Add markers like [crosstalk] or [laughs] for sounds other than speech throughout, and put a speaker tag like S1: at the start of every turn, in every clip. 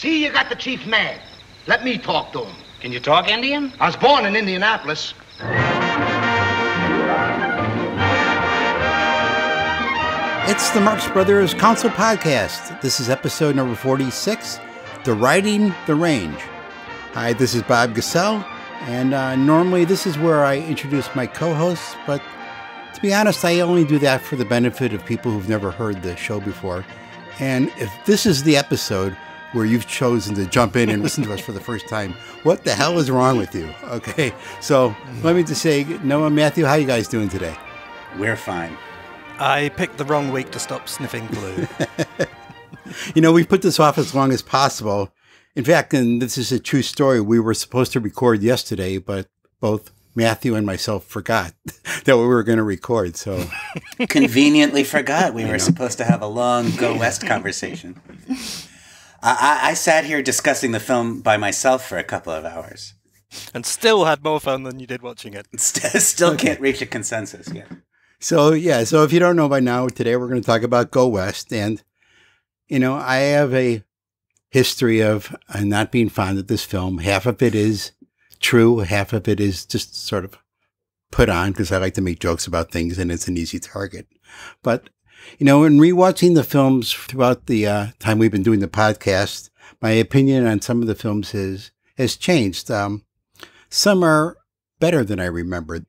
S1: See, you got the chief mad. Let me talk to him.
S2: Can you talk Indian?
S1: I was born in Indianapolis.
S3: It's the Marx Brothers Council Podcast. This is episode number 46 Deridin' the Range. Hi, this is Bob Gassell, and uh, normally this is where I introduce my co hosts, but to be honest, I only do that for the benefit of people who've never heard the show before. And if this is the episode where you've chosen to jump in and listen to us for the first time, what the hell is wrong with you? Okay, so let me just say, Noah, Matthew, how you guys doing today?
S4: We're fine.
S5: I picked the wrong week to stop sniffing glue. [laughs]
S3: You know, we put this off as long as possible. In fact, and this is a true story, we were supposed to record yesterday, but both Matthew and myself forgot [laughs] that we were going to record. So
S4: Conveniently forgot we [laughs] were supposed to have a long Go West conversation. I, I, I sat here discussing the film by myself for a couple of hours.
S5: and still had more fun than you did watching it.
S4: St- [laughs] still [laughs] can't reach a consensus yet.
S3: So yeah, so if you don't know by now, today we're going to talk about Go West, and you know I have a history of uh, not being fond of this film. Half of it is true, half of it is just sort of put on because I like to make jokes about things, and it's an easy target. But you know, in rewatching the films throughout the uh, time we've been doing the podcast, my opinion on some of the films has has changed. Um, some are better than I remembered.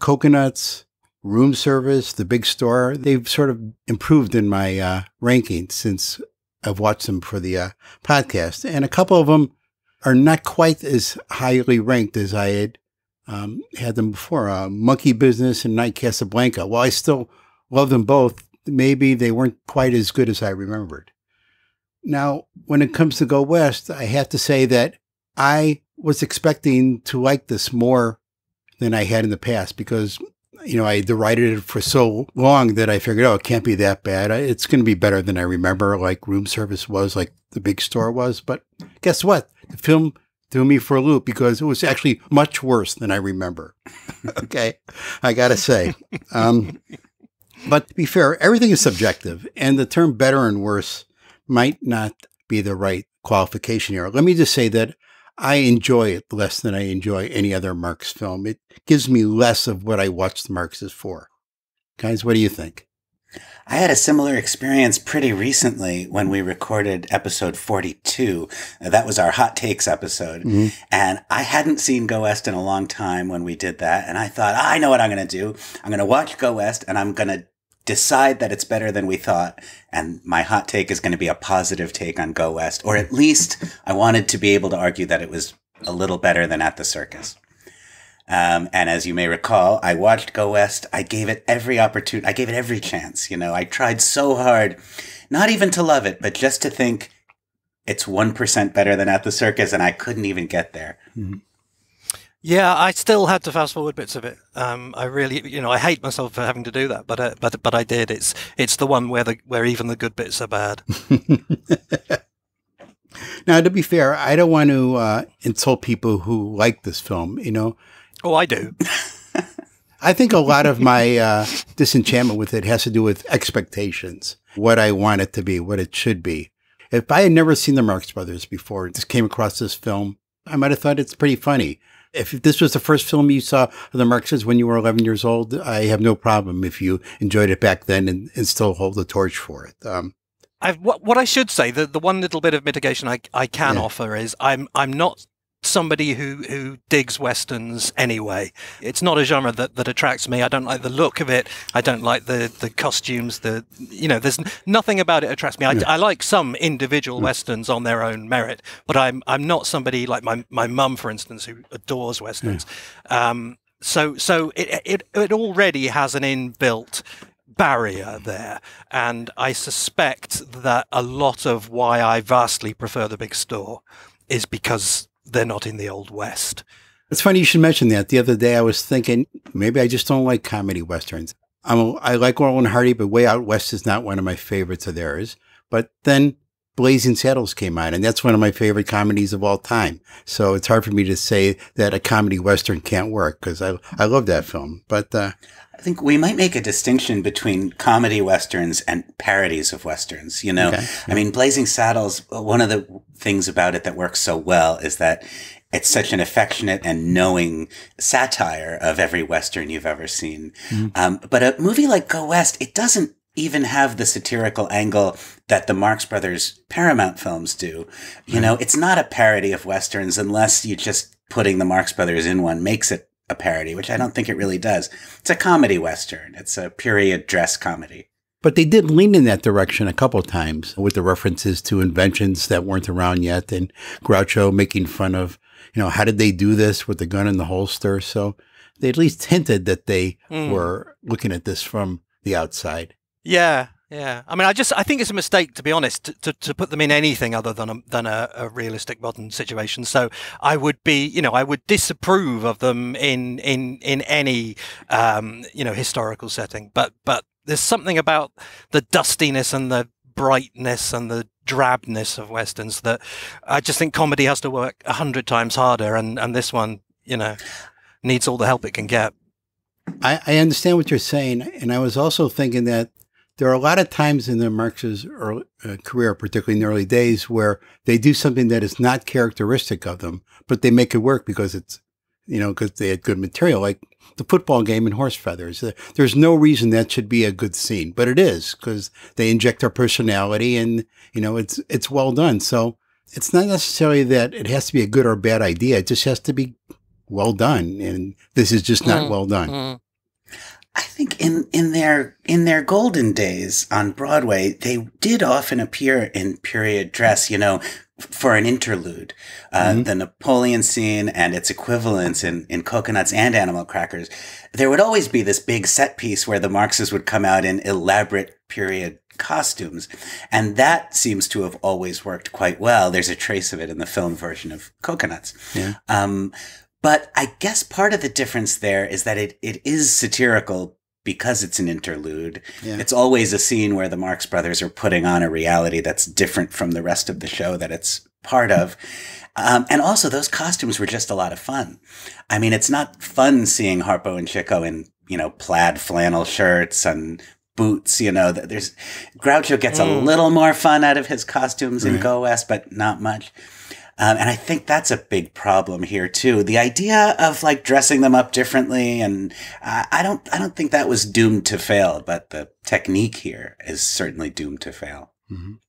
S3: Cocoanuts, room service, the big store, they've sort of improved in my uh, rankings since I've watched them for the uh, podcast. And a couple of them are not quite as highly ranked as I had um, had them before. Uh, Monkey Business and Night Casablanca. While I still love them both, maybe they weren't quite as good as I remembered. Now, when it comes to Go West, I have to say that I was expecting to like this more than I had in the past because you know, I derided it for so long that I figured, oh, it can't be that bad. It's going to be better than I remember, like room service was, like the big store was. But guess what? The film threw me for a loop because it was actually much worse than I remember. [laughs] okay. I got to say. Um, but to be fair, everything is subjective, and the term better and worse might not be the right qualification here. Let me just say that I enjoy it less than I enjoy any other Marx film. It gives me less of what I watch the Marxes for. Guys, what do you think?
S4: I had a similar experience pretty recently when we recorded episode 42. Uh, That was our hot takes episode.
S3: Mhm.
S4: And I hadn't seen Go West in a long time when we did that. And I thought, I know what I'm going to do. I'm going to watch Go West and I'm going to decide that it's better than we thought. And my hot take is going to be a positive take on Go West. Or at least I wanted to be able to argue that it was a little better than at the circus. Um, and as you may recall, I watched Go West. I gave it every opportunity. I gave it every chance. You know, I tried so hard, not even to love it, but just to think it's 1% better than at the circus. And I couldn't even get there.
S5: Yeah, I still had to fast forward bits of it. Um, I really, you know, I hate myself for having to do that, but uh, but but I did. It's it's the one where the where even the good bits are bad. [laughs]
S3: Now, to be fair, I don't want to uh, insult people who like this film. You know,
S5: Oh, I do.
S3: I think a lot of my uh, disenchantment with it has to do with expectations, what I want it to be, what it should be. If I had never seen the Marx Brothers before, just came across this film, I might have thought it's pretty funny. If this was the first film you saw of the Marxes when you were 11 years old, I have no problem if you enjoyed it back then and, and still hold the torch for it. Um,
S5: I've, what what I should say, the the one little bit of mitigation I I can
S3: Yeah.
S5: offer is I'm I'm not somebody who who digs westerns anyway. It's not a genre that that attracts me. I don't like the look of it. I don't like the the costumes. The you know, there's nothing about it attracts me. I, I like some individual westerns on their own merit, but I'm I'm not somebody like my my mum, for instance, who adores westerns. Um, so so it, it it already has an inbuilt barrier there, and I suspect that a lot of why I vastly prefer the big store is because they're not in the old west.
S3: It's funny you should mention that. The other day I was thinking maybe I just don't like comedy westerns. I'm a, I like Laurel and Hardy, but Way Out West is not one of my favorites of theirs. But then Blazing Saddles came out, and that's one of my favorite comedies of all time. So it's hard for me to say that a comedy western can't work because I I love that film. But uh,
S4: I think we might make a distinction between comedy westerns and parodies of westerns. You know,
S3: Okay.
S4: I mean, Blazing Saddles, one of the things about it that works so well is that it's such an affectionate and knowing satire of every western you've ever seen. Um, but a movie like Go West, it doesn't even have the satirical angle that the Marx Brothers Paramount films do. You know, it's not a parody of westerns unless you just putting the Marx Brothers in one makes it a parody, which I don't think it really does. It's a comedy western. It's a period dress comedy.
S3: But they did lean in that direction a couple of times with the references to inventions that weren't around yet and Groucho making fun of, you know, how did they do this with the gun in the holster? So they at least hinted that they
S5: Mm.
S3: were looking at this from the outside.
S5: Yeah, yeah. I mean, I just I think it's a mistake to be honest to, to, to put them in anything other than a, than a, a realistic modern situation. So I would be, you know, I would disapprove of them in in in any um, you know historical setting. But but there's something about the dustiness and the brightness and the drabness of westerns that I just think comedy has to work a hundred times harder, and and this one, you know, needs all the help it can get.
S3: I, I understand what you're saying. And I was also thinking that there are a lot of times in the Marx's early, uh, career, particularly in the early days, where they do something that is not characteristic of them, but they make it work because it's, you know, because they had good material, like the football game in Horse Feathers. Uh, There's no reason that should be a good scene, but it is because they inject their personality and, you know, it's, it's well done. So it's not necessarily that it has to be a good or bad idea. It just has to be well done. And this is just not
S5: Mm,
S3: well done.
S5: Mm.
S4: I think in, in their in their golden days on Broadway, they did often appear in period dress, you know, for an interlude. Uh,
S3: Mhm.
S4: The Napoleon scene and its equivalents in, in Cocoanuts and Animal Crackers. There would always be this big set piece where the Marxes would come out in elaborate period costumes. And that seems to have always worked quite well. There's a trace of it in the film version of Cocoanuts.
S3: Yeah.
S4: Um, but I guess part of the difference there is that it, it is satirical because it's an interlude.
S3: Yeah.
S4: It's always a scene where the Marx Brothers are putting on a reality that's different from the rest of the show that it's part of. Um, and also, those costumes were just a lot of fun. I mean, it's not fun seeing Harpo and Chico in, you know, plaid flannel shirts and boots. You know, th- there's Groucho gets a
S5: Mm.
S4: little more fun out of his costumes in Go West, but not much. Um, and I think that's a big problem here too. The idea of like dressing them up differently, and uh, I don't, I don't think that was doomed to fail. But the technique here is certainly doomed to fail.
S3: Mhm.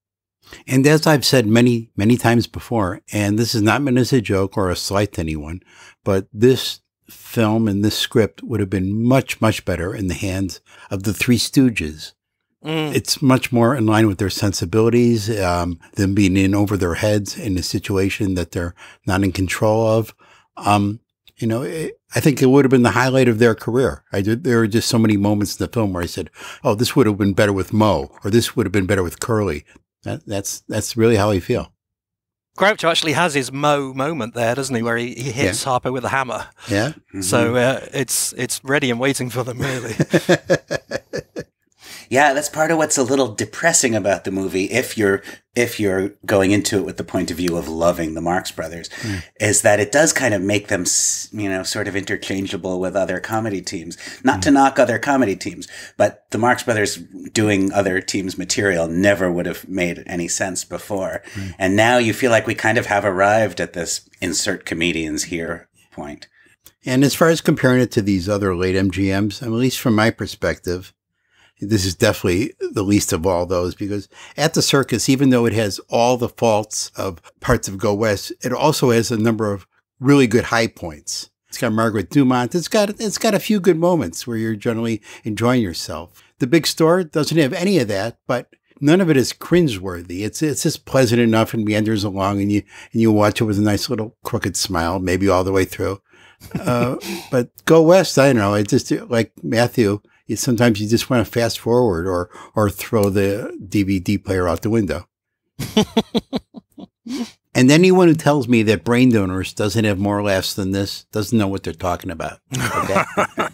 S3: And as I've said many, many times before, and this is not meant as a joke or a slight to anyone, but this film and this script would have been much, much better in the hands of the Three Stooges.
S5: Mm.
S3: It's much more in line with their sensibilities, um, them being in over their heads in a situation that they're not in control of. Um, you know, it, I think it would have been the highlight of their career. I did, there were just so many moments in the film where I said, "Oh, this would have been better with Moe," or "This would have been better with Curly." That, that's that's really how I feel.
S5: Groucho actually has his Moe moment there, doesn't he, where he, he hits Harpo with a hammer.
S3: Yeah.
S5: So uh, it's it's ready and waiting for them, really. [laughs] [laughs]
S4: Yeah, that's part of what's a little depressing about the movie. If you're if you're going into it with the point of view of loving the Marx Brothers, hmm. is that it does kind of make them, you know, sort of interchangeable with other comedy teams. Not to hmm. knock other comedy teams, but the Marx Brothers doing other teams' material never would have made any sense before. Hmm. And now you feel like we kind of have arrived at this insert comedians here point.
S3: And as far as comparing it to these other late MGMs, at least from my perspective, this is definitely the least of all those because at the circus, even though it has all the faults of parts of Go West, it also has a number of really good high points. It's got Margaret Dumont. It's got it's got a few good moments where you're generally enjoying yourself. The big store doesn't have any of that, but none of it is cringeworthy. It's it's just pleasant enough and meanders along, and you and you watch it with a nice little crooked smile, maybe all the way through. Uh, [laughs] but Go West, I don't know. I just like Matthew. Sometimes you just want to fast forward or or throw the DVD player out the window. [laughs] And anyone who tells me that brain donors doesn't have more laughs than this doesn't know what they're talking about. Okay? [laughs]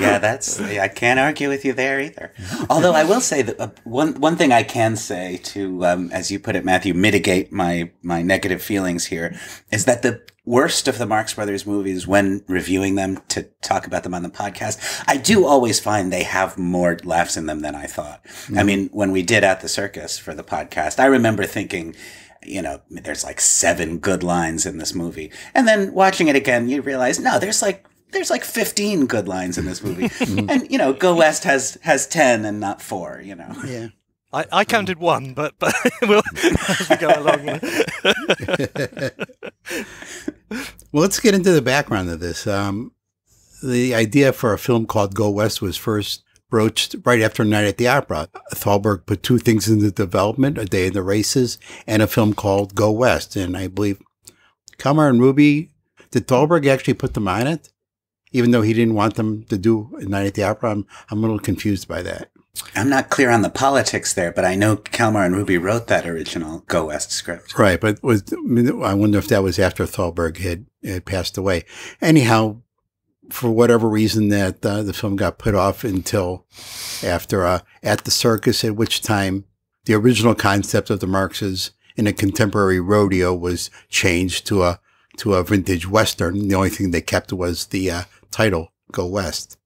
S4: yeah, that's I can't argue with you there either. Although I will say that uh, one one thing I can say to, um, as you put it, Matthew, mitigate my my negative feelings here is that the worst of the Marx Brothers movies, when reviewing them to talk about them on the podcast, I do always find they have more laughs in them than I thought. Mm-hmm. I mean, when we did at the circus for the podcast, I remember thinking you know, there's like seven good lines in this movie. And then watching it again, you realize, no, there's like there's like 15 good lines in this movie. [laughs] and you know, Go West has has 10 and not 4, you know.
S3: Yeah.
S5: I, I counted one, but but [laughs] we'll as we go along. [laughs]
S3: well, let's get into the background of this. Um, the idea for a film called Go West was first broached right after Night at the Opera. Thalberg put two things into development, A Day in the Races and a film called Go West. And I believe Kalmar and Ruby, did Thalberg actually put them on it? Even though he didn't want them to do Night at the Opera, I'm, I'm a little confused by that.
S4: I'm not clear on the politics there, but I know Kalmar and Ruby wrote that original Go West script.
S3: Right, but was I wonder if that was after Thalberg had, had passed away. Anyhow, for whatever reason that uh, the film got put off until after uh, at the circus, at which time the original concept of the Marxes in a contemporary rodeo was changed to a to a vintage western. The only thing they kept was the uh, title "Go West."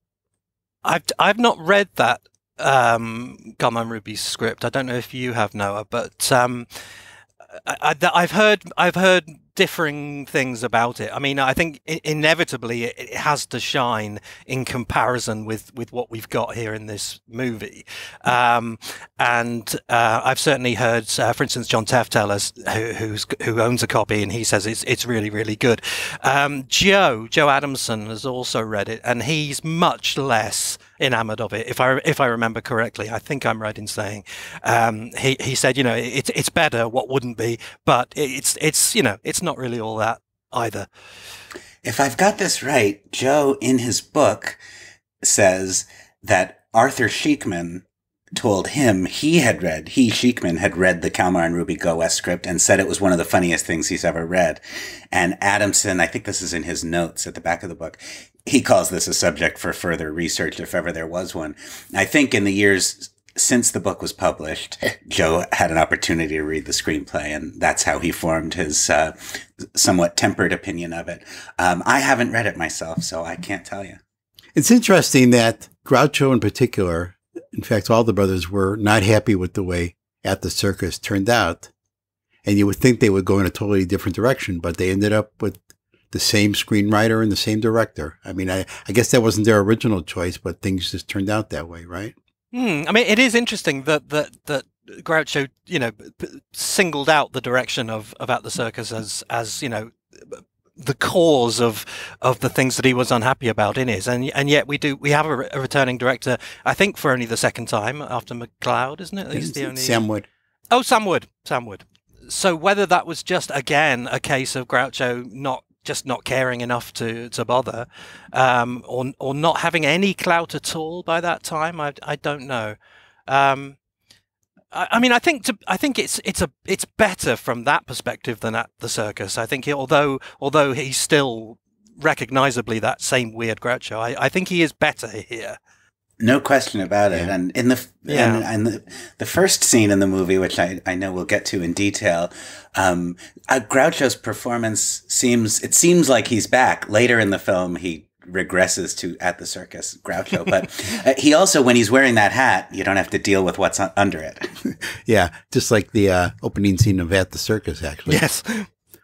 S5: I've I've not read that um, Kalman Ruby's script. I don't know if you have Noah, but um, I, have heard I've heard differing things about it. I mean, I think inevitably it, has to shine in comparison with, with what we've got here in this movie. Um, and uh, I've certainly heard, uh, for instance, John Tefteller who, who owns a copy, and he says it's it's really really good. Um, Joe Joe Adamson has also read it, and he's much less enamored of it. If I if I remember correctly, I think I'm right in saying um, he he said, you know, it's it's better. What wouldn't be? But it's it's you know, it's not really all that either.
S4: If I've got this right, Joe in his book says that Arthur Sheekman told him he had read, he, Sheekman, had read the Kalmar and Ruby Go West script and said it was one of the funniest things he's ever read. And Adamson, I think this is in his notes at the back of the book, he calls this a subject for further research if ever there was one. I think in the years since the book was published, [laughs] Joe had an opportunity to read the screenplay, and that's how he formed his uh, somewhat tempered opinion of it. Um, I haven't read it myself, so I can't tell you.
S3: It's interesting that Groucho, in particular, in fact, all the brothers were not happy with the way At the Circus turned out. And you would think they would go in a totally different direction, but they ended up with the same screenwriter and the same director. I mean, I, I guess that wasn't their original choice, but things just turned out that way, right?
S5: Hmm. I mean, it is interesting that that that Groucho, you know, singled out the direction of of At the Circus as as you know the cause of of the things that he was unhappy about in it, and and yet we do we have a, a returning director. I think for only the second time after McLeod, isn't it? At
S3: least the only Sam Wood.
S5: Oh, Sam Wood. Sam Wood. So whether that was just again a case of Groucho not just not caring enough to to bother, um, or or not having any clout at all by that time. I I don't know. Um, I, I, mean, I think to, I think it's it's a it's better from that perspective than at the circus. I think he, although although he's still recognizably that same weird Groucho, I, I think he is better here.
S4: No question about it. Yeah. And in the yeah. and, and the, the first scene in the movie, which I, I know we'll get to in detail, um, uh, Groucho's performance seems it seems like he's back. Later in the film, he regresses to at the circus Groucho, but [laughs] uh, he also when he's wearing that hat, you don't have to deal with what's under it. [laughs]
S3: yeah, just like the uh, opening scene of At the Circus, actually.
S5: Yes.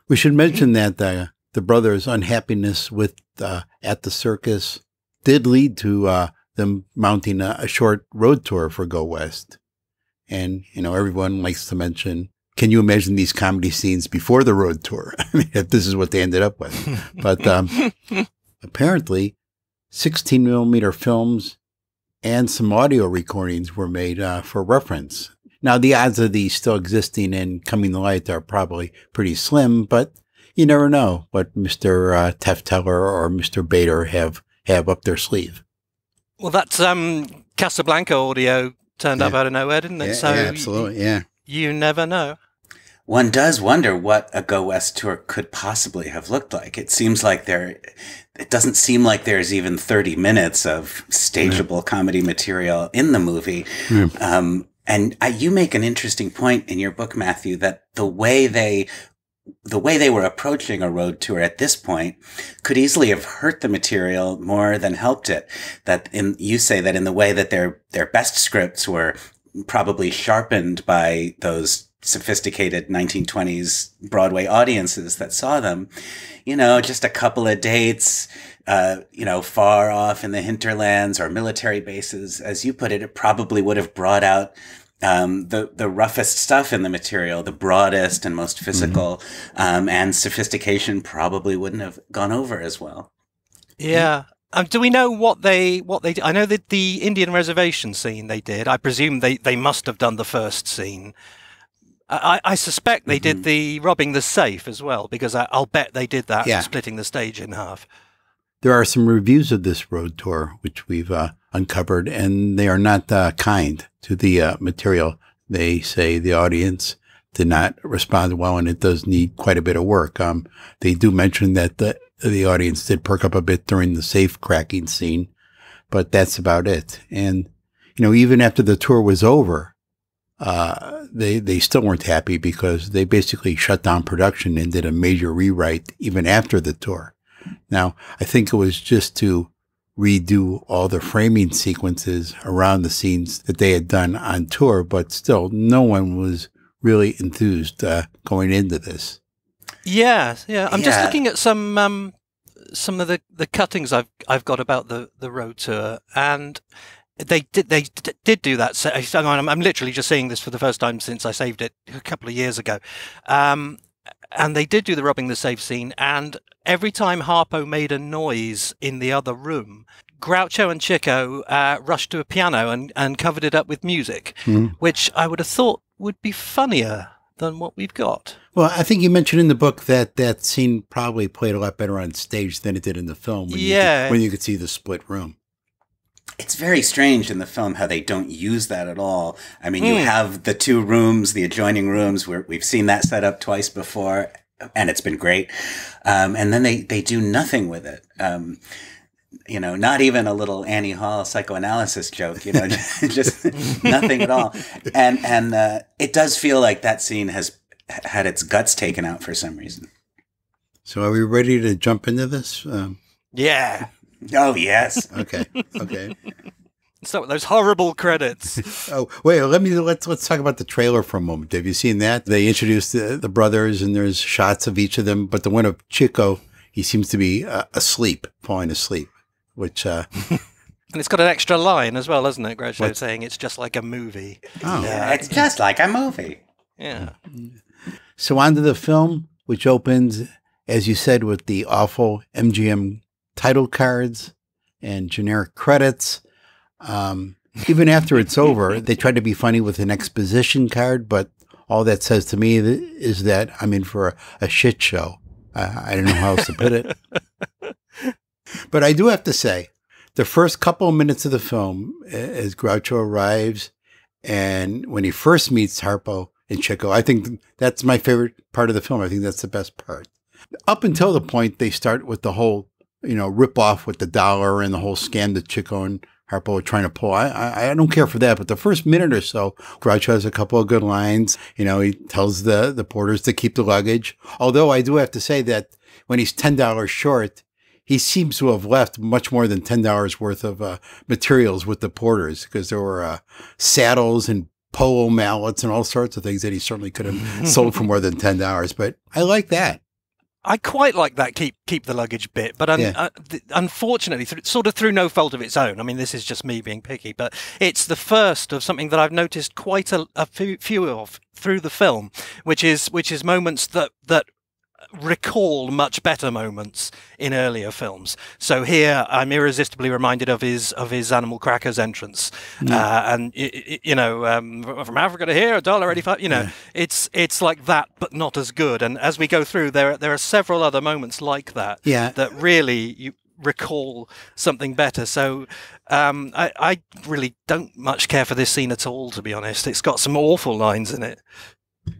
S3: We should mention that uh, the brothers' unhappiness with uh, At the Circus did lead to uh, them mounting a, a short road tour for Go West. And, you know, everyone likes to mention, can you imagine these comedy scenes before the road tour? [laughs] I mean, if this is what they ended up with. but um, apparently, 16 millimeter films and some audio recordings were made uh, for reference. Now, the odds of these still existing and coming to light are probably pretty slim, but you never know what Mr. Uh, Tefteller or Mr. Bader have, have up their sleeve.
S5: Well, that's um, Casablanca audio turned yeah. up out of nowhere, didn't it?
S3: Yeah, so yeah, absolutely, yeah.
S5: You never know.
S4: one does wonder what a Go West tour could possibly have looked like. It seems like there, it doesn't seem like there's even 30 minutes of stageable comedy material in the movie. Um, and I, you make an interesting point in your book, Matthew, that the way they the way they were approaching a road tour at this point could easily have hurt the material more than helped it. That in, you say that in the way that their, their best scripts were probably sharpened by those sophisticated 1920s Broadway audiences that saw them, you know, just a couple of dates, uh, you know, far off in the hinterlands or military bases, as you put it, it probably would have brought out um, the the roughest stuff in the material, the broadest and most physical, mm-hmm. um, and sophistication probably wouldn't have gone over as well.
S5: Yeah. Um, do we know what they what they? I know that the Indian reservation scene they did. I presume they they must have done the first scene. I, I suspect they mm-hmm. did the robbing the safe as well because I, will bet they did that, yeah. splitting the stage in half.
S3: There are some reviews of this road tour which we've uh, uncovered, and they are not uh, kind to the uh, material. They say the audience did not respond well, and it does need quite a bit of work. Um, they do mention that the the audience did perk up a bit during the safe cracking scene, but that's about it. And you know, even after the tour was over, uh, they they still weren't happy because they basically shut down production and did a major rewrite even after the tour. Now, I think it was just to redo all the framing sequences around the scenes that they had done on tour, but still, no one was really enthused uh, going into this.
S5: Yeah, yeah. I'm yeah. just looking at some um, some of the, the cuttings I've I've got about the the road tour, and they did they did do that. So I'm, I'm literally just seeing this for the first time since I saved it a couple of years ago. Um, and they did do the robbing the safe scene and every time harpo made a noise in the other room groucho and chico uh, rushed to a piano and, and covered it up with music mm. which i would have thought would be funnier than what we've got
S3: well i think you mentioned in the book that that scene probably played a lot better on stage than it did in the film when
S5: yeah
S3: you could, when you could see the split room
S4: it's very strange in the film how they don't use that at all. I mean, mm. you hmm. have the two rooms, the adjoining rooms, where we've seen that set up twice before, and it's been great. Um, and then they they do nothing with it. Um, you know, not even a little Annie Hall psychoanalysis joke. You know, [laughs] just, nothing at all. And and uh, it does feel like that scene has had its guts taken out for some reason.
S3: So, are we ready to jump into this? Um,
S5: yeah.
S4: Oh yes.
S3: okay. Okay. [laughs]
S5: So those horrible credits.
S3: oh wait, let me let's let's talk about the trailer for a moment. Have you seen that? They introduced the, the brothers, and there's shots of each of them. But the one of Chico, he seems to be uh, asleep, falling asleep, which. Uh, [laughs]
S5: and it's got an extra line as well, hasn't it, Groucho, saying it's just like a movie.
S4: Oh, yeah, it's just like a movie.
S5: Yeah.
S3: So on to the film, which opens, as you said, with the awful MGM title cards and generic credits. Um, even after it's over, they try to be funny with an exposition card, but all that says to me is that I'm in for a, a shit show. I, I don't know how else to put it. [laughs] but I do have to say, the first couple of minutes of the film, as Groucho arrives, and when he first meets Harpo and Chico, I think that's my favorite part of the film. I think that's the best part. Up until the point they start with the whole you know, rip off with the dollar and the whole scam that Chico and Harpo are trying to pull. I, I, I don't care for that, but the first minute or so, Groucho has a couple of good lines. You know, he tells the the porters to keep the luggage. Although I do have to say that when he's ten dollars short, he seems to have left much more than ten dollars worth of uh, materials with the porters because there were uh, saddles and polo mallets and all sorts of things that he certainly could have [laughs] sold for more than ten dollars. But I like that.
S5: I quite like that keep keep the luggage bit, but un- yeah. uh, th- unfortunately, th- sort of through no fault of its own. I mean, this is just me being picky, but it's the first of something that I've noticed quite a, a few, few of through the film, which is which is moments that that recall much better moments in earlier films. So here, I'm irresistibly reminded of his of his Animal Crackers entrance, yeah. uh, and you know, um, from Africa to here, a dollar eighty-five. You know, yeah. it's it's like that, but not as good. And as we go through, there there are several other moments like that.
S3: Yeah.
S5: that really you recall something better. So um, I, I really don't much care for this scene at all, to be honest. It's got some awful lines in it.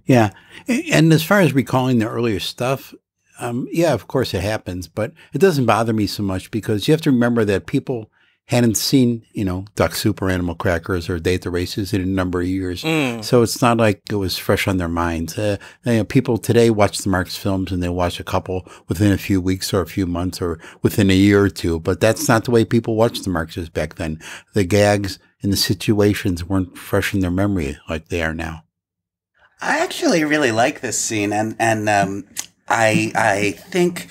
S3: Yeah. And as far as recalling the earlier stuff, um, yeah, of course it happens, but it doesn't bother me so much because you have to remember that people hadn't seen, you know, Duck Soup or Animal Crackers or at the Races in a number of years.
S5: Mm.
S3: So it's not like it was fresh on their minds. Uh, you know, people today watch the Marx films and they watch a couple within a few weeks or a few months or within a year or two. But that's not the way people watched the Marxes back then. The gags and the situations weren't fresh in their memory like they are now.
S4: I actually really like this scene, and and um, I I think.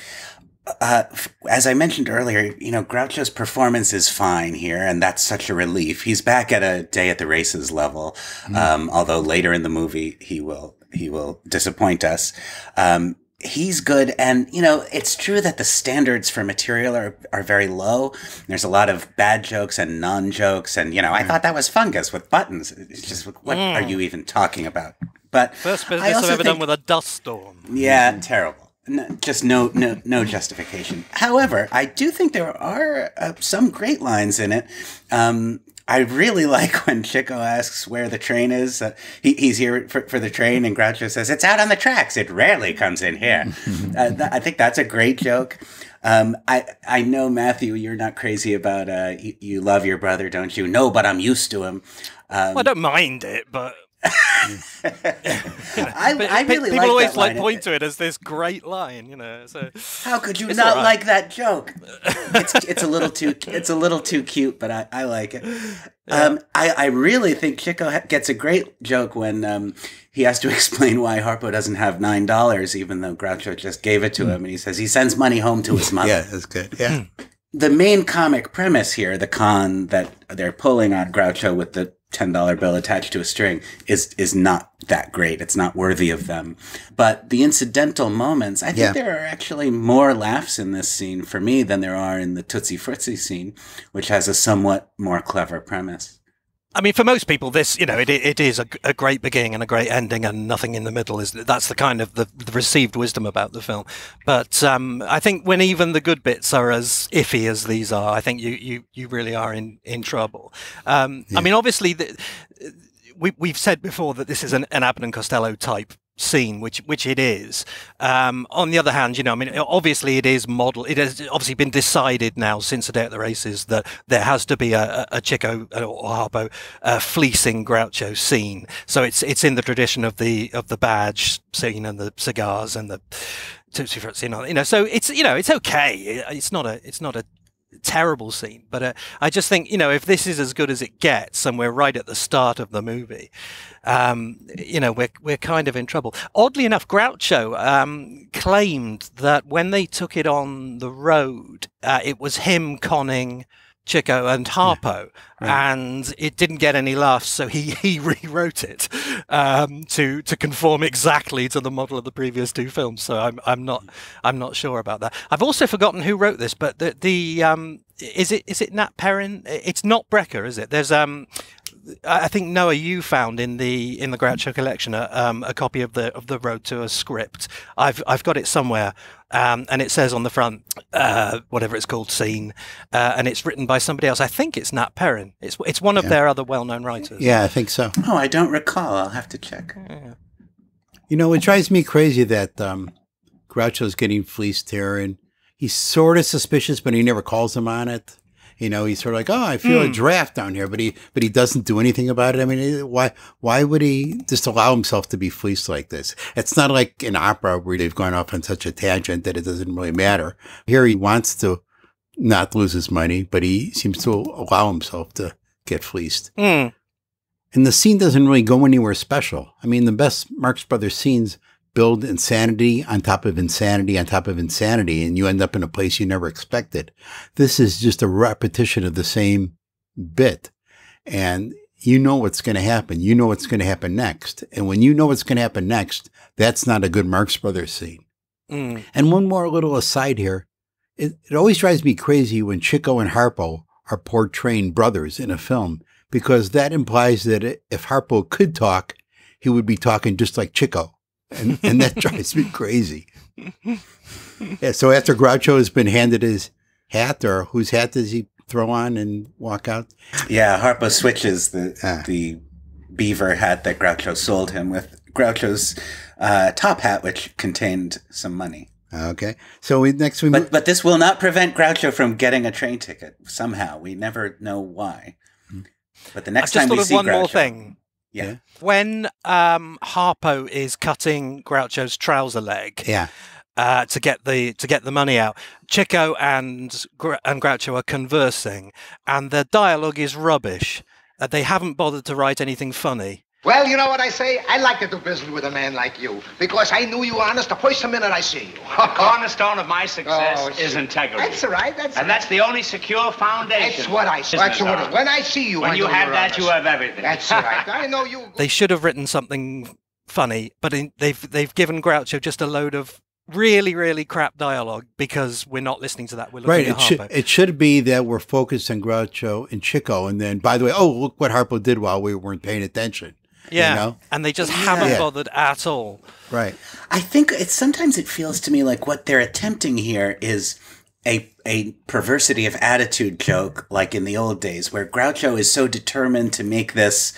S4: Uh, f- as I mentioned earlier, you know, Groucho's performance is fine here, and that's such a relief. He's back at a day at the races level, um, although later in the movie he will he will disappoint us. Um, he's good, and you know, it's true that the standards for material are are very low. There's a lot of bad jokes and non jokes, and you know, I thought that was fungus with buttons. It's just what are you even talking about? But
S5: First business I've
S4: also
S5: ever done with a dust storm.
S4: yeah, terrible. No, just no, no, no justification. However, I do think there are uh, some great lines in it. Um, I really [laughs] like when Chico asks where the train is. Uh, he, he's here for, for the train, and Groucho says, It's out on the tracks. It rarely comes in here. [laughs] uh, th- I think that's a great joke. Um, I, I know, Matthew, you're not crazy about, uh, you, you love your brother, don't you? No, but I'm used to him. Um,
S5: Well, I don't mind it, but [laughs]
S4: I,
S5: but
S4: I really
S5: people
S4: like
S5: always
S4: that
S5: like
S4: line.
S5: point to it as this great line, you know. So
S4: How could you
S5: It's
S4: not
S5: all right.
S4: like that joke? [laughs] It's it's a little too it's a little too cute, but I, I like it. Um, I I really think Chico gets a great joke when um, he has to [laughs] explain why Harpo doesn't have nine dollars, even though Groucho just gave it to him, and he says he sends money home to his mother.
S3: Yeah, that's good. Yeah.
S4: The main comic premise here, the con that they're pulling on Groucho with the ten dollar bill attached to a string, is is not that great. It's not worthy of them. But the incidental moments, I think
S3: Yeah.
S4: there are actually more laughs in this scene for me than there are in the Tootsie Fruitsy scene, which has a somewhat more clever premise.
S5: I mean, for most people, this you know it it is a, a great beginning and a great ending, and nothing in the middle is that's the kind of the, the received wisdom about the film. But um, I think when even the good bits are as iffy as these are, I think you you, you really are in in trouble. Um, I mean, obviously, the, we we've said before that this is an, an Abbott and Costello type scene, which which it is. Um, on the other hand, you know, I mean, obviously it is model. It has obviously been decided now since the day at the races that there has to be a, a Chico or Harpo uh, fleecing Groucho scene. So it's it's in the tradition of the of the badge scene and the cigars and the Tootsie scene. You know, so it's you know it's okay. It's not a it's not a terrible scene, but uh, I just think you know if this is as good as it gets, and we're right at the start of the movie, um, you know we're we're kind of in trouble. Oddly enough, Groucho um, claimed that when they took it on the road, uh, it was him conning. Chico and Harpo, and it didn't get any laughs, so he, [laughs] he rewrote it um, to to conform exactly to the model of the previous two films. So I'm I'm not I'm not sure about that. I've also forgotten who wrote this, but the the um, is it is it Nat Perrin? It's not Brecher, is it? There's um. I I think Noah, you found in the in the Groucho collection a, um, a copy of the of the Road to a script. I've I've got it somewhere, um, and it says on the front uh, whatever it's called scene, uh, and it's written by somebody else. I think it's Nat Perrin. It's it's one of their other well known writers.
S3: Yeah, I think so.
S4: Oh, I don't recall. I'll have to check.
S3: You know, it drives me crazy that um, Groucho's getting fleeced here, and he's sort of suspicious, but he never calls him on it. You know, he's sort of like, "Oh, I feel a draft down here," but he but he doesn't do anything about it. I mean, why why would he just allow himself to be fleeced like this? It's not like an opera where they've gone off on such a tangent that it doesn't really matter. Here, he wants to not lose his money, but he seems to allow himself to get fleeced.
S5: Hmm.
S3: And the scene doesn't really go anywhere special. I mean, the best Marx Brothers scenes build insanity on top of insanity on top of insanity, and you end up in a place you never expected. This is just a repetition of the same bit. And you know what's going to happen. You know what's going to happen next. And when you know what's going to happen next, that's not a good Marx Brothers scene.
S5: Hmm.
S3: And one more little aside here. It, it always drives me crazy when Chico and Harpo are portraying brothers in a film because that implies that if Harpo could talk, he would be talking just like Chico. And, and that [laughs] drives me crazy. Yeah, so after Groucho has been handed his hat, or whose hat does he throw on and walk out?
S4: Yeah, Harpo switches the
S3: Ah.
S4: the beaver hat that Groucho sold him with Groucho's uh, top hat, which contained some money.
S3: Okay. So we next we
S4: But
S3: move.
S4: but this will not prevent Groucho from getting a train ticket somehow. We never know why. But the
S5: I've
S4: next
S5: just
S4: time we
S5: of
S4: see
S5: one
S4: Groucho,
S5: more thing.
S4: Yeah,
S5: When um, Harpo is cutting Groucho's trouser leg
S3: Yeah.
S5: uh, to get the to get the money out, Chico and and Groucho are conversing, and their dialogue is rubbish. Uh, they haven't bothered to write anything funny.
S1: Well, you know what I say? I like to do business with a man like you because I knew you were honest the first minute I see you.
S2: The cornerstone of my success
S1: Oh,
S2: is integrity.
S1: That's right. That's
S2: and that's the only secure foundation.
S1: That's what I
S2: of
S1: say. That's what. When I see you,
S2: When
S1: I
S2: you
S1: know
S2: have
S1: you're
S2: that, you have everything.
S1: That's right. [laughs] I know you.
S5: They should have written something funny, but in, they've they've given Groucho just a load of really really crap dialogue because we're not listening to that. We're looking
S3: Right.
S5: at
S3: It should
S5: Harpo.
S3: it should be that we're focused on Groucho and Chico, and then by the way, oh look what Harpo did while we weren't paying attention.
S5: Yeah,
S3: know?
S5: and they just haven't
S3: Yeah.
S5: bothered at all.
S3: Right.
S4: I think it's sometimes it feels to me like what they're attempting here is a a perversity of attitude joke, like in the old days, where Groucho is so determined to make this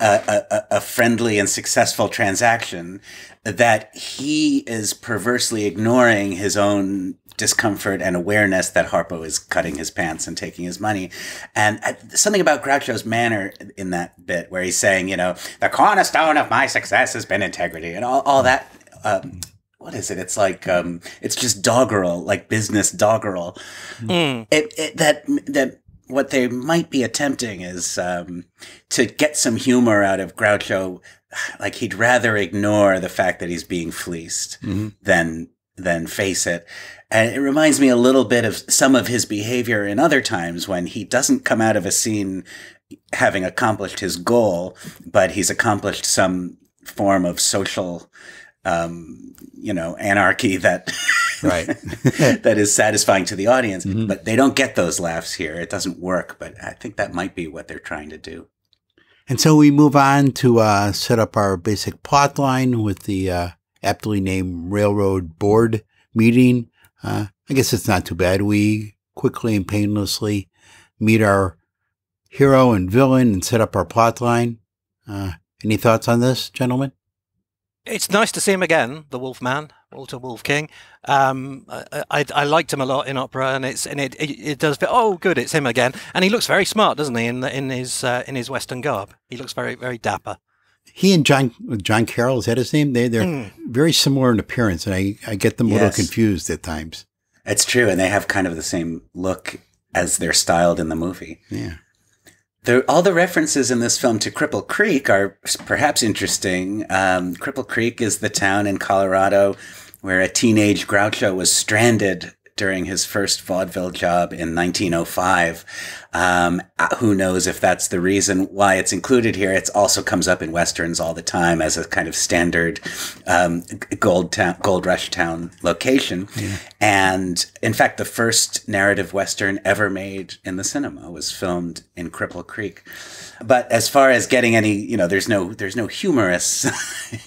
S4: a, a, a friendly and successful transaction that he is perversely ignoring his own discomfort and awareness that Harpo is cutting his pants and taking his money. And uh, something about Groucho's manner in that bit where he's saying, you know, the cornerstone of my success has been integrity and all, all that. Um, what is it? It's like, um, it's just doggerel, like business doggerel.
S5: Mm.
S4: It, it, that, that, what they might be attempting is um, to get some humor out of Groucho. [sighs] Like he'd rather ignore the fact that he's being fleeced than than face it. And it reminds me a little bit of some of his behavior in other times when he doesn't come out of a scene having accomplished his goal, but he's accomplished some form of social, um, you know, anarchy that [laughs]
S3: Right. [laughs]
S4: that is satisfying to the audience. But they don't get those laughs here. It doesn't work. But I think that might be what they're trying to do.
S3: And so we move on to uh, set up our basic plot line with the uh, aptly named Railroad Board meeting. Uh, I guess it's not too bad. We quickly and painlessly meet our hero and villain and set up our plot line. Uh, any thoughts on this, gentlemen?
S5: It's nice to see him again, the Wolfman, Walter Woolf King. Um, I, I, I liked him a lot in opera, and it's and it, it, it does. Feel, oh, good, it's him again, and he looks very smart, doesn't he? In the, in his uh, in his Western garb, he looks very very dapper.
S3: He and John John Carroll is that his name? They they're
S5: Mm.
S3: very similar in appearance, and I, I get them a little confused at times.
S4: It's true. And they have kind of the same look as they're styled in the movie.
S3: Yeah.
S4: The, all the references in this film to Cripple Creek are perhaps interesting. Um, Cripple Creek is the town in Colorado where a teenage Groucho was stranded during his first vaudeville job in 1905. Um, uh, who knows if that's the reason why it's included here? It also comes up in westerns all the time as a kind of standard um, gold town, gold rush town location. And in fact, the first narrative western ever made in the cinema was filmed in Cripple Creek. But as far as getting any, you know, there's no there's no humorous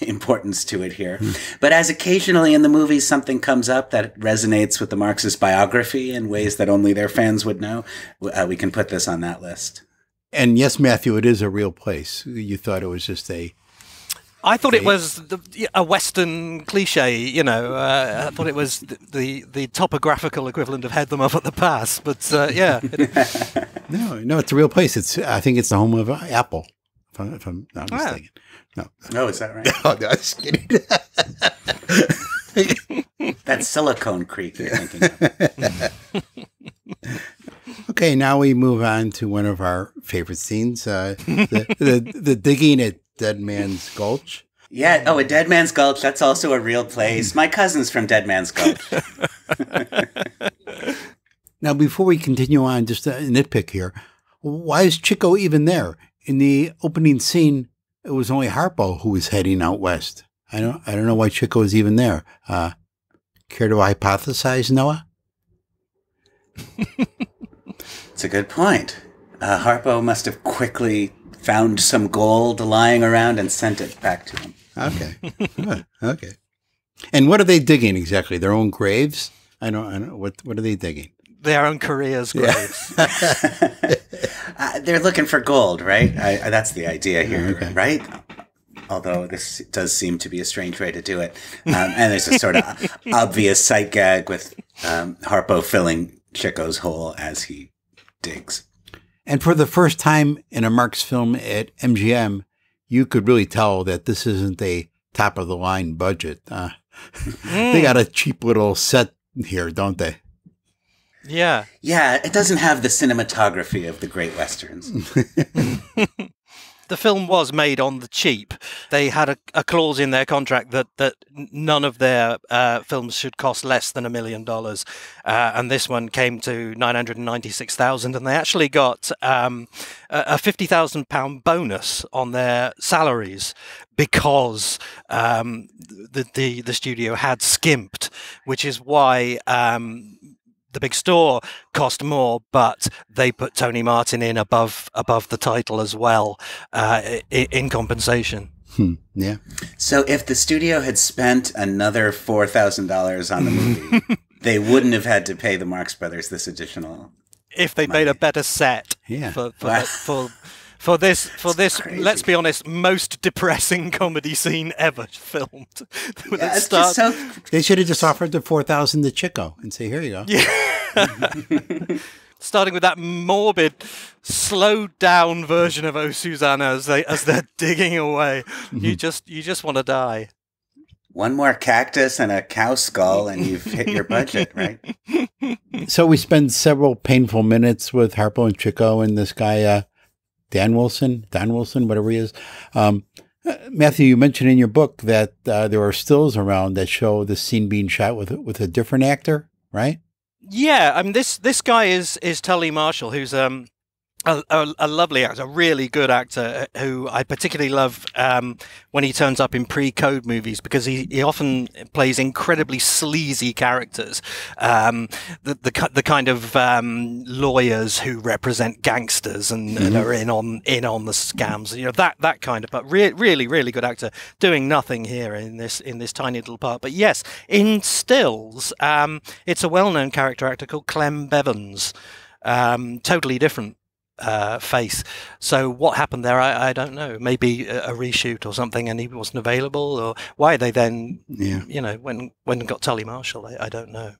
S4: [laughs] importance to it here. But as occasionally in the movies something comes up that resonates with the Marxist biography in ways that only their fans would know, uh, we can put this on that list.
S3: And yes, Matthew, it is a real place. You thought it was just a
S5: I thought it was the, a Western cliche, you know. Uh, I thought it was the, the the topographical equivalent of Head Them Up at the Pass, but uh, yeah, [laughs]
S3: no, no. It's a real place. It's I think it's the home of uh, Apple, if I'm, if I'm not
S5: Ah.
S3: mistaken. No,
S4: Oh, is that right?
S3: oh, [laughs] no, just kidding. [laughs]
S4: That's Silicone Creek you're thinking of. [laughs]
S3: okay, now we move on to one of our favorite scenes: uh, the, the the digging at Dead Man's Gulch.
S4: Yeah. Oh, a Dead Man's Gulch. That's also a real place. My cousin's from Dead Man's Gulch. [laughs]
S3: Now, before we continue on, just a nitpick here: why is Chico even there in the opening scene? It was only Harpo who was heading out west. I don't I don't know why Chico is even there. Uh, care to hypothesize, Noah? [laughs]
S4: It's a good point. Uh, Harpo must have quickly found some gold lying around and sent it back to him.
S3: Okay. Huh, okay. And what are they digging exactly? Their own graves? I don't. I don't. What What are they digging?
S5: their own careers graves. [laughs] [laughs]
S4: Uh, they're looking for gold, right? I, I, that's the idea here,
S3: Okay.
S4: right? Although this does seem to be a strange way to do it. Um, and there's a sort of [laughs] obvious sight gag with um, Harpo filling Chico's hole as he digs.
S3: And for the first time in a Marx film at MGM, you could really tell that this isn't a top of the line budget. Uh, [laughs] They got a cheap little set here, don't they?
S5: Yeah.
S4: Yeah, it doesn't have the cinematography of the Great Westerns. [laughs]
S5: the film was made on the cheap. They had a, a clause in their contract that that none of their uh, films should cost less than a million dollars, uh, and this one came to nine hundred ninety six thousand, and they actually got um, a, a fifty thousand pound bonus on their salaries because um, the, the the studio had skimped, which is why. Um, the big store cost more, but they put Tony Martin in above above the title as well uh, in, in compensation.
S3: Hmm. Yeah.
S4: So if the studio had spent another four thousand dollars on the movie, [laughs] they wouldn't have had to pay the Marx Brothers this additional.
S5: If they made a better set
S3: Yeah.
S5: for for,
S4: Wow.
S5: for for this for this
S4: crazy.
S5: let's be honest most depressing [laughs] comedy scene ever filmed [laughs]
S4: Yeah,
S5: it
S4: it's just so
S3: They should have just offered the 4000 to Chico and say, here you go. [laughs]
S5: starting with that morbid slowed down version of oh susanna as they as they're digging away you just you just want to die
S4: one more cactus and a cow skull, and you've hit your budget, right?
S3: So we spend several painful minutes with Harpo and Chico and this guy, uh, Dan Wilson, Don Wilson, whatever he is. Um, Matthew, you mentioned in your book that uh, there are stills around that show the scene being shot with with a different actor, right?
S5: Yeah, I mean this this guy is is Tully Marshall, who's um a, a, a lovely actor, a really good actor uh, who I particularly love um, when he turns up in pre-code movies because he, he often plays incredibly sleazy characters, um, the, the the kind of um, lawyers who represent gangsters and, and are in on in on the scams, you know that that kind of. But re- really, really good actor, doing nothing here in this in this tiny little part. But yes, in stills, um, it's a well-known character actor called Clem Bevans. Um, totally different uh, face. So what happened there, I, I don't know. Maybe a, a reshoot or something, and he wasn't available, or why they then,
S3: Yeah.
S5: you know, when when got Tully Marshall, I, I don't know.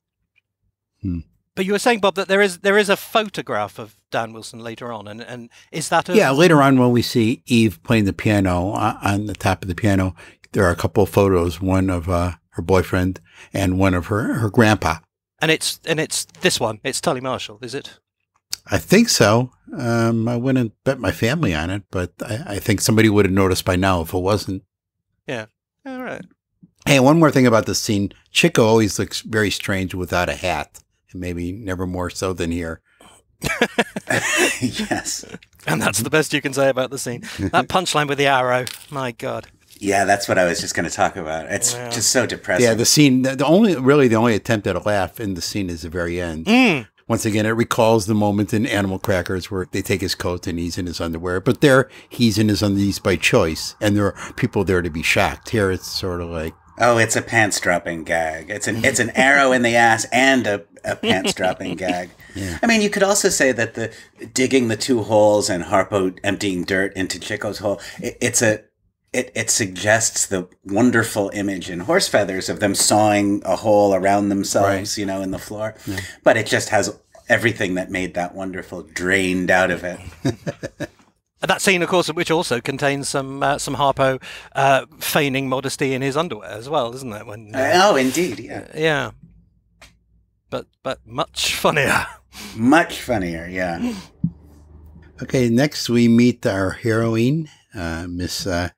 S3: Hmm.
S5: But you were saying, Bob, that there is there is a photograph of Dan Wilson later on, and, and is that a,
S3: Yeah, later on when we see Eve playing the piano uh, on the top of the piano, there are a couple of photos, one of uh, her boyfriend and one of her, her grandpa.
S5: and it's and it's this one, it's Tully Marshall, is it?
S3: I think so. Um, I wouldn't bet my family on it, but I, I think somebody would have noticed by now if it wasn't. Yeah.
S5: All right.
S3: Hey, one more thing about this scene. Chico always looks very strange without a hat, and maybe never more so than here. [laughs]
S4: yes.
S5: And that's the best you can say about the scene. That [laughs] punchline with the arrow, my God.
S4: Yeah, that's what I was just going to talk about. It's
S5: Yeah.
S4: just so depressing.
S3: Yeah, the scene, the the only, really the only attempt at a laugh in the scene is the very end.
S5: Mm.
S3: Once again, it recalls the moment in Animal Crackers where they take his coat and he's in his underwear. But there, he's in his undies by choice, and there are people there to be shocked. Here, it's sort of like,
S4: oh, it's a pants dropping gag. It's an it's an arrow in the ass and a, a pants dropping gag. [laughs]
S3: Yeah.
S4: I mean, you could also say that the digging the two holes and Harpo emptying dirt into Chico's hole. It, it's a it, it suggests the wonderful image in horse feathers of them sawing a hole around themselves, you know, in the floor. But it just has everything that made that wonderful drained out of it. [laughs]
S5: That scene, of course, which also contains some uh, some Harpo uh, feigning modesty in his underwear as well, isn't it? When uh,
S4: oh, indeed, yeah.
S5: yeah, but but much funnier. [laughs]
S4: Much funnier, yeah. [gasps]
S3: okay, next we meet our heroine, uh, Miss uh,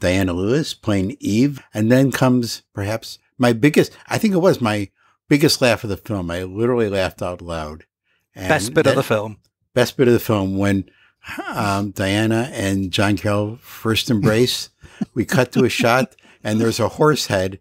S3: Diana Lewis, playing Eve. And then comes perhaps my biggest, I think it was my biggest laugh of the film. I literally laughed out loud. And
S5: Best bit of the film.
S3: best bit of the film when um, Diana and John Carroll first embrace. we cut to a shot, and there's a horse head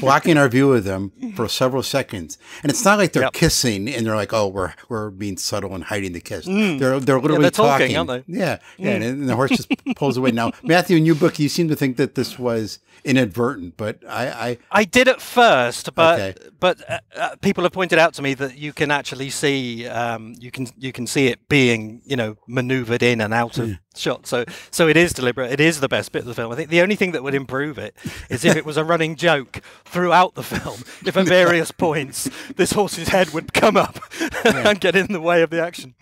S3: blocking our view of them, for several seconds, and it's not like they're
S5: Yep.
S3: kissing and they're like, "Oh, we're we're being subtle and hiding the kiss."
S5: Mm.
S3: They're they're literally
S5: they're talking, aren't they? Mm.
S3: Yeah, yeah, and, and the horse just [laughs] pulls away. Now, Matthew, in your book, you seem to think that this was inadvertent, but I, I
S5: I did at first, but
S3: Okay.
S5: but uh, uh, people have pointed out to me that you can actually see um, you can you can see it being you know maneuvered in and out of shot. So so it is deliberate. It is the best bit of the film. I think the only thing that would improve it is if it was a running joke throughout the film. If at various [laughs] points this horse's head would come up [laughs] and get in the way of the action.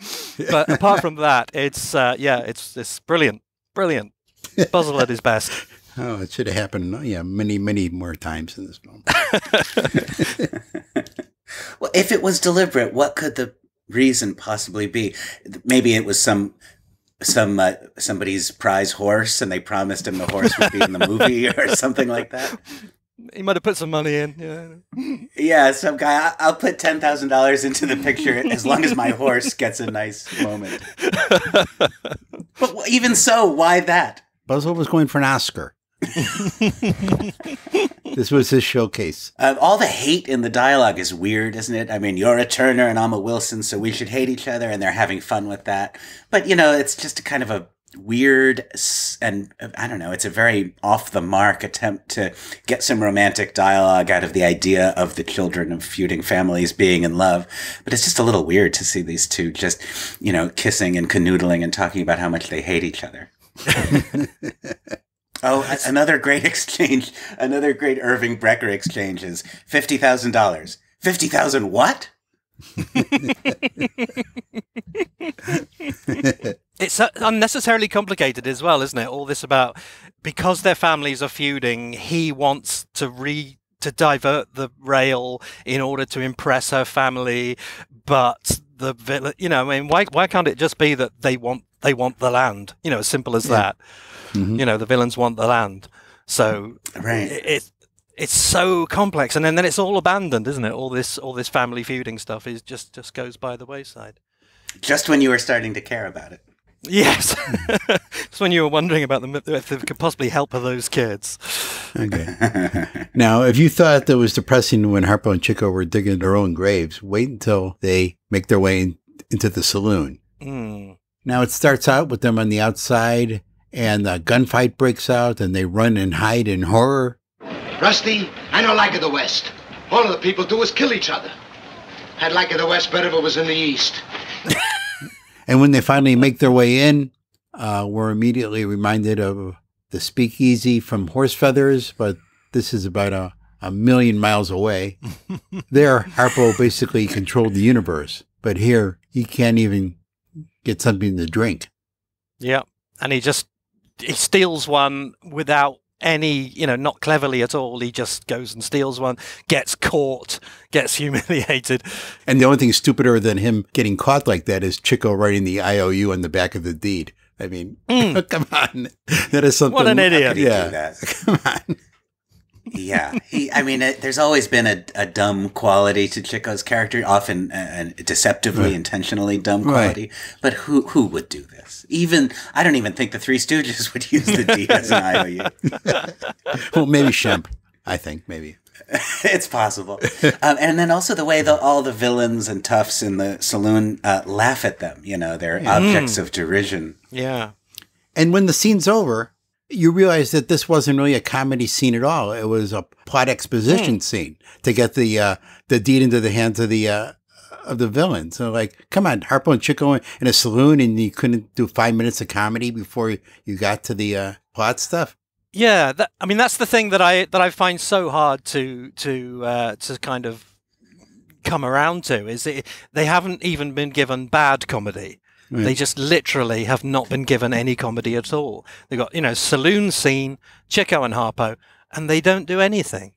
S5: But apart from [laughs] that, it's uh, yeah, it's it's brilliant, brilliant. Buzzell at his best.
S3: oh, it should have happened. Yeah, many many more times in this film.
S4: Well, if it was deliberate, what could the reason possibly be? Maybe it was some some uh, somebody's prize horse, and they promised him the horse would be in the movie [laughs] or something like that.
S5: He might have put some money in. Yeah.
S4: Yeah, some guy. I- I'll put ten thousand dollars into the picture as long as my horse gets a nice moment. [laughs] But even so, why that?
S3: Buzzell was going for an Oscar. [laughs] this was his showcase.
S4: Uh, all the hate in the dialogue is weird, isn't it? I mean, you're a Turner and I'm a Wilson, so we should hate each other, and they're having fun with that. But you know, it's just a kind of a weird and I don't know. It's a very off the mark attempt to get some romantic dialogue out of the idea of the children of feuding families being in love. But it's just a little weird to see these two just, you know, kissing and canoodling and talking about how much they hate each other. [laughs] [laughs] Oh, another great [laughs] exchange. Another great Irving Brecher exchange is fifty thousand dollars. Fifty thousand what? [laughs]
S5: It's uh, unnecessarily complicated as well, isn't it? All this about because their families are feuding, he wants to re to divert the rail in order to impress her family, but the villain, you know, I mean, why why can't it just be that they want they want the land? You know, as simple as that.
S3: Mhm.
S5: You know, the villains want the land, so
S4: Right.
S5: it, it it's so complex, and then, then it's all abandoned, isn't it? All this all this family feuding stuff is just just goes by the wayside.
S4: Just when you were starting to care about it.
S5: Yes. [laughs] just when you were wondering about them if they could possibly help those kids.
S3: Okay. [laughs] now, if you thought that was depressing when Harpo and Chico were digging their own graves, wait until they make their way in, into the saloon.
S5: Mm.
S3: Now, it starts out with them on the outside, and a gunfight breaks out, and they run and hide in horror.
S1: Rusty, I don't like it the West. All of the people do is kill each other. I'd like it the West better if it was in the East. [laughs]
S3: And when they finally make their way in, uh, we're immediately reminded of the speakeasy from Horse Feathers, but this is about a, a million miles away. [laughs] there, Harpo basically controlled the universe, but here he can't even get something to drink.
S5: Yeah. And he just he steals one without any, you know, not cleverly at all. He just goes and steals one, gets caught, gets [laughs] humiliated.
S3: And the only thing stupider than him getting caught like that is Chico writing the IOU on the back of the deed. I mean, [laughs] hmm. come on. That is something.
S5: What an idiot.
S4: Could he
S3: Yeah.
S4: do that? [laughs]
S3: Come on.
S4: Yeah, he. I mean, it, there's always been a, a dumb quality to Chico's character, often a, a deceptively,
S3: Right.
S4: intentionally dumb
S3: Right.
S4: quality. But who who would do this? Even I don't even think the Three Stooges would use the D as an IOU. [laughs]
S3: Well, maybe Shemp. I think maybe. [laughs]
S4: it's possible. Um, and then also the way the, all the villains and toughs in the saloon uh, laugh at them. You know, they're objects of derision.
S5: Yeah.
S3: And when the scene's over, you realize that this wasn't really a comedy scene at all. It was a plot exposition scene to get the uh, the deed into the hands of the uh, of the villain. So, like, come on, Harpo and Chico in a saloon, and you couldn't do five minutes of comedy before you got to the uh, plot stuff.
S5: Yeah, that, I mean that's the thing that I that I find so hard to to uh, to kind of come around to is it, they haven't even been given bad comedy.
S3: Right.
S5: They just literally have not been given any comedy at all. They got you know saloon scene, Chico and Harpo, and they don't do anything.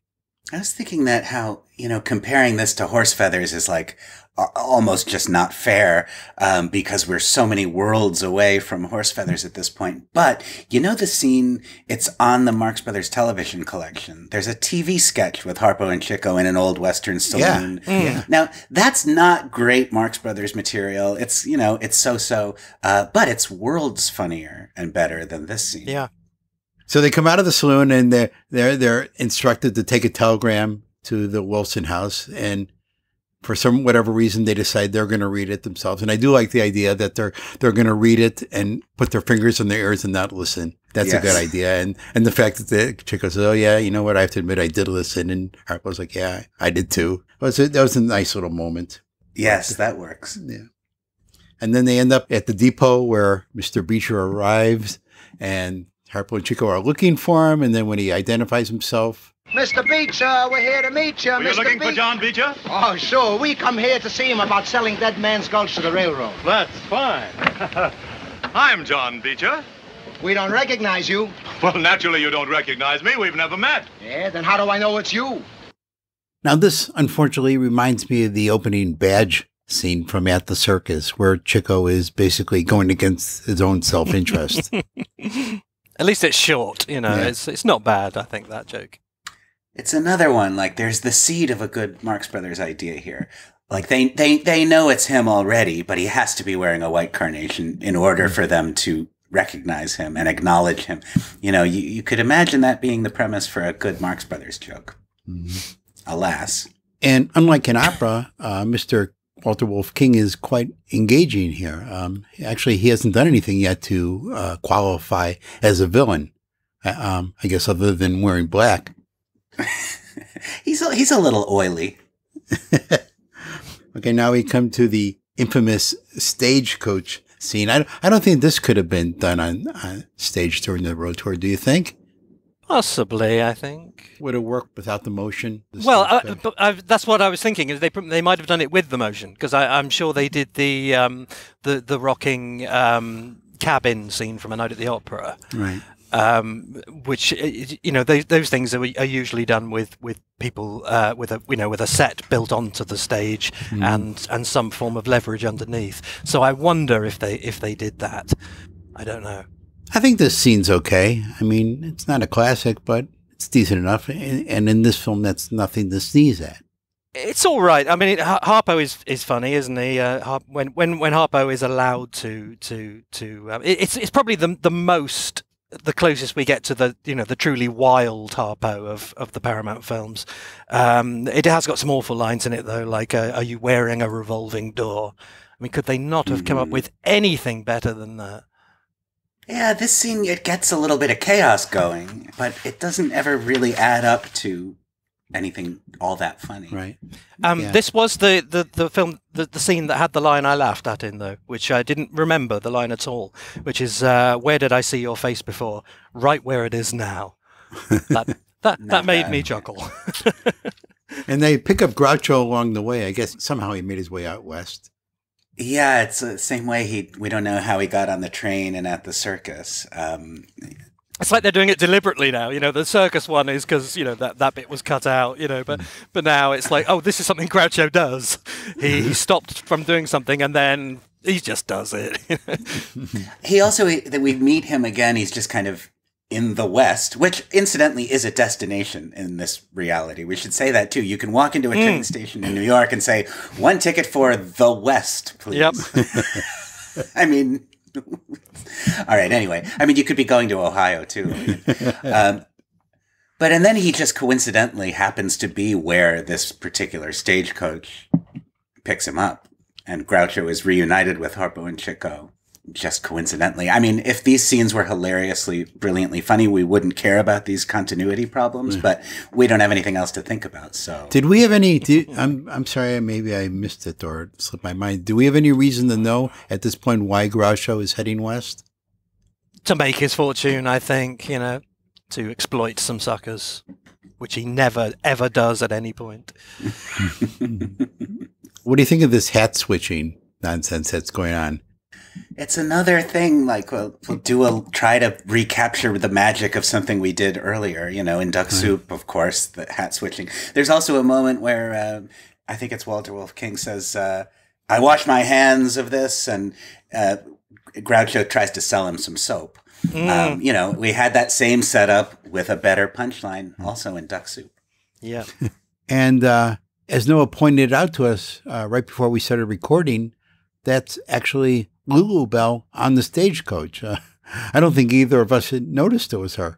S4: I was thinking that how, you know, comparing this to horse feathers is like almost just not fair um, because we're so many worlds away from horse feathers at this point. But you know the scene, it's on the Marx Brothers television collection. There's a TV sketch with Harpo and Chico in an old Western saloon.
S3: Yeah.
S4: Now, that's not great Marx Brothers material. It's, you know, it's so-so, uh, but it's worlds funnier and better than this scene.
S5: Yeah,
S3: So they come out of the saloon and they're they're they're instructed to take a telegram to the Wilson house and for some whatever reason they decide they're going to read it themselves. And I do like the idea that they're they're going to read it and put their fingers in their ears and not listen. That's a good idea. And and the fact that the chick goes, "Oh yeah, you know what? I have to admit I did listen." And Harpo's like, "Yeah, I did too." It was a, that was a nice little moment.
S4: Yes, that works.
S3: Yeah. And then they end up at the depot where Mr. Beecher arrives and Harpo and Chico are looking for him. And then when he identifies himself,
S1: Mr. Beecher, uh, we're here to meet you,
S6: Were you
S1: Mr.
S6: looking for John Beecher?
S1: Oh, sure. We come here to see him about selling Dead Man's Gulch to the railroad.
S6: That's fine. [laughs] I'm John Beecher.
S1: We don't recognize you.
S6: Well, naturally, you don't recognize me. We've never met.
S1: Yeah, then how do I know it's you?
S3: Now, this unfortunately reminds me of the opening badge scene from At the Circus, where Chico is basically going against his own self interest. [laughs]
S5: At least it's short, you know.
S3: Yeah.
S5: It's it's not bad. I think that joke.
S4: It's another one. Like there's the seed of a good Marx Brothers idea here. Like they they they know it's him already, but he has to be wearing a white carnation in order for them to recognize him and acknowledge him. You know, you, you could imagine that being the premise for a good Marx Brothers joke. Alas.
S3: and unlike in opera, uh, Mr. Walter Woolf King is quite engaging here. Um, actually, he hasn't done anything yet to uh, qualify as a villain, uh, um, I guess, other than wearing black. [laughs]
S4: He's a, he's a little oily. [laughs]
S3: Okay, now we come to the infamous stagecoach scene. I, I don't think this could have been done on, on stage during the road tour. Do you think?
S5: Possibly, I think.
S3: Would it work without the motion? the
S5: Well, uh,
S3: stagecoach?
S5: but I, that's what I was thinking. Is they they might have done it with the motion because I'm sure they did the um, the the rocking um, cabin scene from A Night at the Opera,
S3: right.
S5: Um, which uh, you know those those things are, are usually done with with people uh, with a you know with a set built onto the stage and and some form of leverage underneath. So I wonder if they if they did that. I don't know.
S3: I think this scene's okay. I mean, it's not a classic, but it's decent enough. And, and in this film, that's nothing to sneeze at.
S5: It's all right. I mean, it, Harpo is, is funny, isn't he? Uh, Har- when when when Harpo is allowed to to to, um, it, it's it's probably the the most the closest we get to the you know the truly wild Harpo of of the Paramount films. Um, it has got some awful lines in it though, like uh, "Are you wearing a revolving door?" I mean, could they not have come up
S4: Mm.
S5: with anything better than that?
S4: Yeah, this scene it gets a little bit of chaos going, but it doesn't ever really add up to anything all that funny.
S3: Right.
S5: Um,
S3: Yeah.
S5: This was the, the, the film, the, the scene that had the line I laughed at in, though, which I didn't remember the line at all, which is, uh, Where did I see your face before? Right where it is now. That, [laughs] that, that made
S4: bad.
S5: me chuckle. [laughs]
S3: And they pick up Groucho along the way. I guess somehow he made his way out west.
S4: Yeah, it's the same way he. We don't know how he got on the train and at the circus. Um,
S5: it's like they're doing it deliberately now. You know, the circus one is because, you know, that, that bit was cut out, you know, but, mm. but now it's like, oh, this is something Groucho does. He, he [laughs] stopped from doing something and then he just does it. [laughs]
S4: he also that we meet him again. He's just kind of in the West, which incidentally is a destination in this reality. We should say that too. You can walk into a train mm. station in New York and say one ticket for the West, please.
S5: Yep. [laughs]
S4: I mean, [laughs] all right. Anyway, I mean, you could be going to Ohio too. Um, but and then he just coincidentally happens to be where this particular stagecoach picks him up, and Groucho is reunited with Harpo and Chico. Just coincidentally. I mean, if these scenes were hilariously, brilliantly funny, we wouldn't care about these continuity problems, but we don't have anything else to think about. So,
S3: Did we have any? Do, I'm I'm sorry, maybe I missed it or it slipped my mind. Do we have any reason to know at this point why Groucho is heading west?
S5: to make his fortune, I think, you know, to exploit some suckers, which he never, ever does at any point. [laughs]
S3: What do you think of this hat switching nonsense that's going on?
S4: It's another thing. Like we'll, we'll do a try to recapture the magic of something we did earlier. You know, in Duck Soup, of course, the hat switching. There's also a moment where uh, I think it's Walter Woolf King says, uh, "I wash my hands of this," and uh, Groucho tries to sell him some soap. Um, you know, we had that same setup with a better punchline, also in Duck Soup.
S5: Yeah. [laughs]
S3: And uh, as Noah pointed out to us uh, right before we started recording, that's actually Lulubelle on the stagecoach. Uh, I don't think either of us had noticed it was her.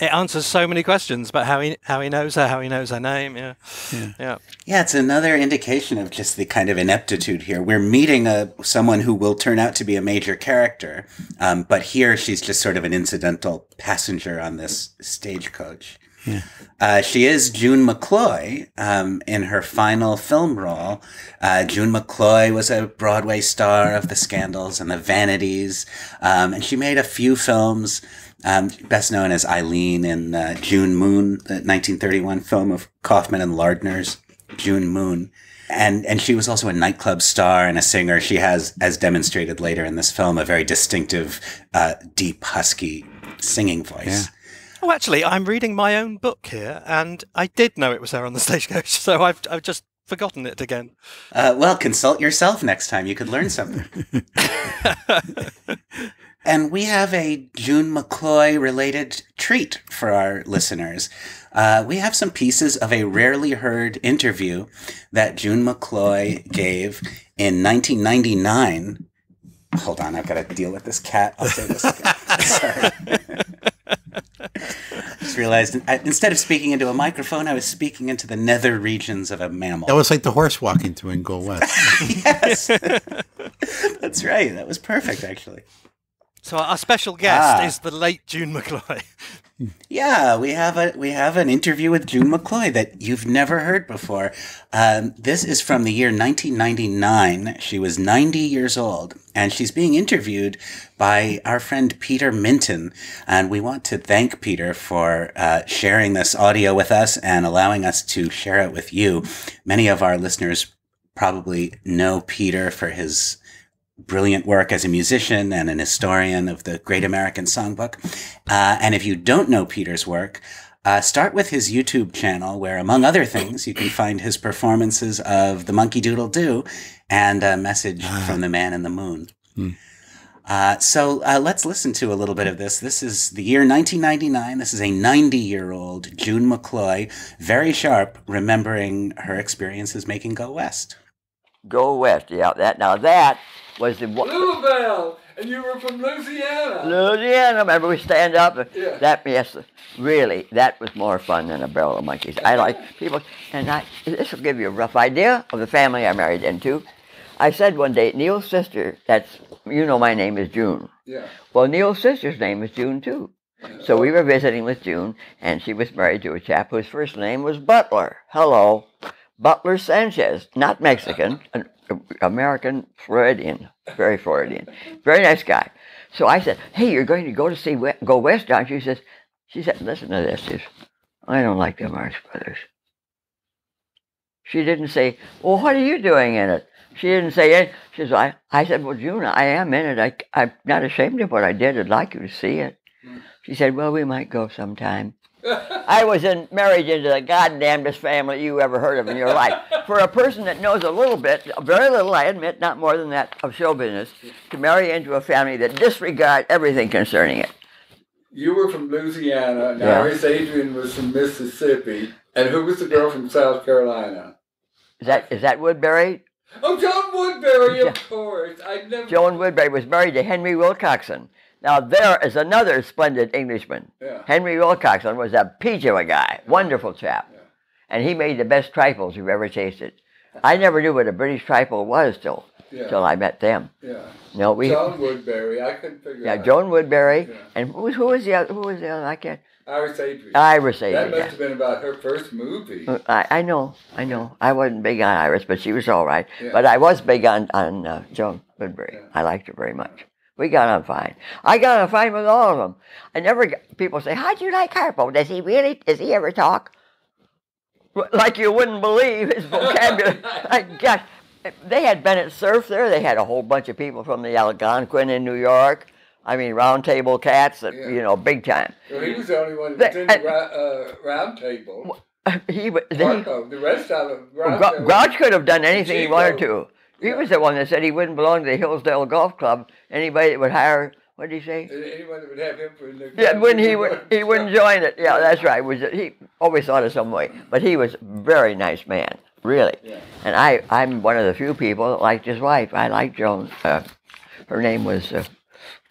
S5: it answers so many questions about how he how he knows her, how he knows her name. Yeah, yeah. yeah.
S4: Yeah, it's another indication of just the kind of ineptitude here. We're meeting a someone who will turn out to be a major character, um, but here she's just sort of an incidental passenger on this stagecoach.
S3: Yeah.
S4: Uh, she is June MacCloy um, in her final film role. Uh, June MacCloy was a Broadway star of The Scandals and The Vanities, um, and she made a few films. Um, best known as Eileen in uh, June Moon, the 1931 film of Kaufman and Lardner's June Moon. And, and she was also a nightclub star and a singer. She has, as demonstrated later in this film, a very distinctive, uh, deep, husky singing voice.
S3: Yeah.
S5: Oh, actually, I'm reading my own book here, and I did know it was there on the [laughs] stagecoach, so I've I've just forgotten it again.
S4: Uh, well, consult yourself next time. You could learn something. [laughs] and we have a June MacCloy related treat for our listeners. Uh, we have some pieces of a rarely heard interview that June MacCloy gave in 1999. Hold on, I've got to deal with this cat. I'll say this again. [laughs] Sorry. [laughs] Just realized I, instead of speaking into a microphone, I was speaking into the nether regions of a mammal.
S3: That was like the horse walking to in Go West.
S4: yes, [laughs] that's right. That was perfect, actually.
S5: So our special guest
S4: Ah.
S5: is the late June MacCloy. [laughs]
S4: Yeah, we have a we have an interview with June MacCloy that you've never heard before. Um, this is from the year 1999. She was 90 years old, and she's being interviewed by our friend Peter Minton. And we want to thank Peter for uh, sharing this audio with us and allowing us to share it with you. Many of our listeners probably know Peter for his brilliant work as a musician and an historian of the Great American Songbook. Uh, and if you don't know Peter's work, uh, start with his YouTube channel, where, among other things, you can find his performances of The Monkey Doodle Doo and a message from the Man in the Moon. Uh, so uh, let's listen to a little bit of this. This is the year 1999. This is a 90 year old June MacCloy, very sharp, remembering her experiences making Go West.
S7: Go west, yeah. That now that was the.
S8: Louisville, and you were from Louisiana.
S7: Louisiana. Remember we stand up.
S8: Yeah.
S7: That yes, really, that was more fun than a barrel of monkeys. I like people, and I. This will give you a rough idea of the family I married into. I said one day, Neil's sister. That's you know my name is June.
S8: Yeah.
S7: Well, Neil's sister's name is June too. So we were visiting with June, and she was married to a chap whose first name was Butler. Hello, Butler Sanchez, not Mexican, an American Floridian, very Floridian, very nice guy. So I said, "Hey, you're going to go to see Go West, aren't you?" She says, "She said, listen to this. I don't like the Marx Brothers." She didn't say, "Well, what are you doing in it?" She didn't say it. She says, "I." I said, "Well, June, I am in it. I, I'm not ashamed of what I did. I'd like you to see it." Hmm. She said, "Well, we might go sometime." I was in, married into the goddamnedest family you ever heard of in your life. For a person that knows a little bit, very little, I admit, not more than that, of show business, to marry into a family that disregard everything concerning it.
S8: You were from Louisiana, and
S7: Yeah.
S8: Iris Adrian was from Mississippi. And who was the girl from South Carolina?
S7: Is that is that Woodbury?
S8: Oh, Joan Woodbury, of course. I never.
S7: Joan Woodbury was married to Henry Wilcoxon. Now there is another splendid Englishman.
S8: Yeah.
S7: Henry Wilcoxon was a peach of a guy, wonderful chap,
S8: Yeah.
S7: and he made the best trifles you've ever tasted. I never knew what a British trifle was till
S8: Yeah.
S7: till I met them.
S8: Yeah.
S7: No, we
S8: Joan Woodbury. I couldn't figure
S7: yeah
S8: out.
S7: Joan Woodbury
S8: Yeah.
S7: and who, who was the other? Who was the other? I can't.
S8: Iris Adrian.
S7: Iris Adrian.
S8: that must
S7: yeah.
S8: have been about her first movie.
S7: Uh, I, I know, I know. I wasn't big on Iris, but she was all right.
S8: Yeah.
S7: But I was big on on uh, Joan Woodbury.
S8: Yeah.
S7: I liked her very much. We got on fine. I got on fine with all of them. I never got, people say, "How'd you like Harpo? Does he really? Does he ever talk?" Like you wouldn't believe his vocabulary. [laughs] I gosh, they had Bennett Cerf there. They had a whole bunch of people from the Algonquin in New York. I mean, round table cats. That,
S8: Yeah.
S7: You know, big time.
S8: Well, he was the only one that was in
S7: and-
S8: the uh, round table. [laughs]
S7: he, they,
S8: Marco. The rest of them.
S7: Well,
S8: round
S7: Grou-
S8: table-
S7: Grouch could have done anything he wanted to. He
S8: Yeah.
S7: was the one that said he wouldn't belong to the Hillsdale Golf Club. Anybody that would hire, what did he say?
S8: Anyone that would have him for the
S7: Yeah, when he would, he wouldn't join it. Yeah, that's right. Was he always thought of some way, but he was a very nice man, really.
S8: Yeah.
S7: And I, I'm one of the few people that liked his wife. I liked Joan. Uh, her name was uh,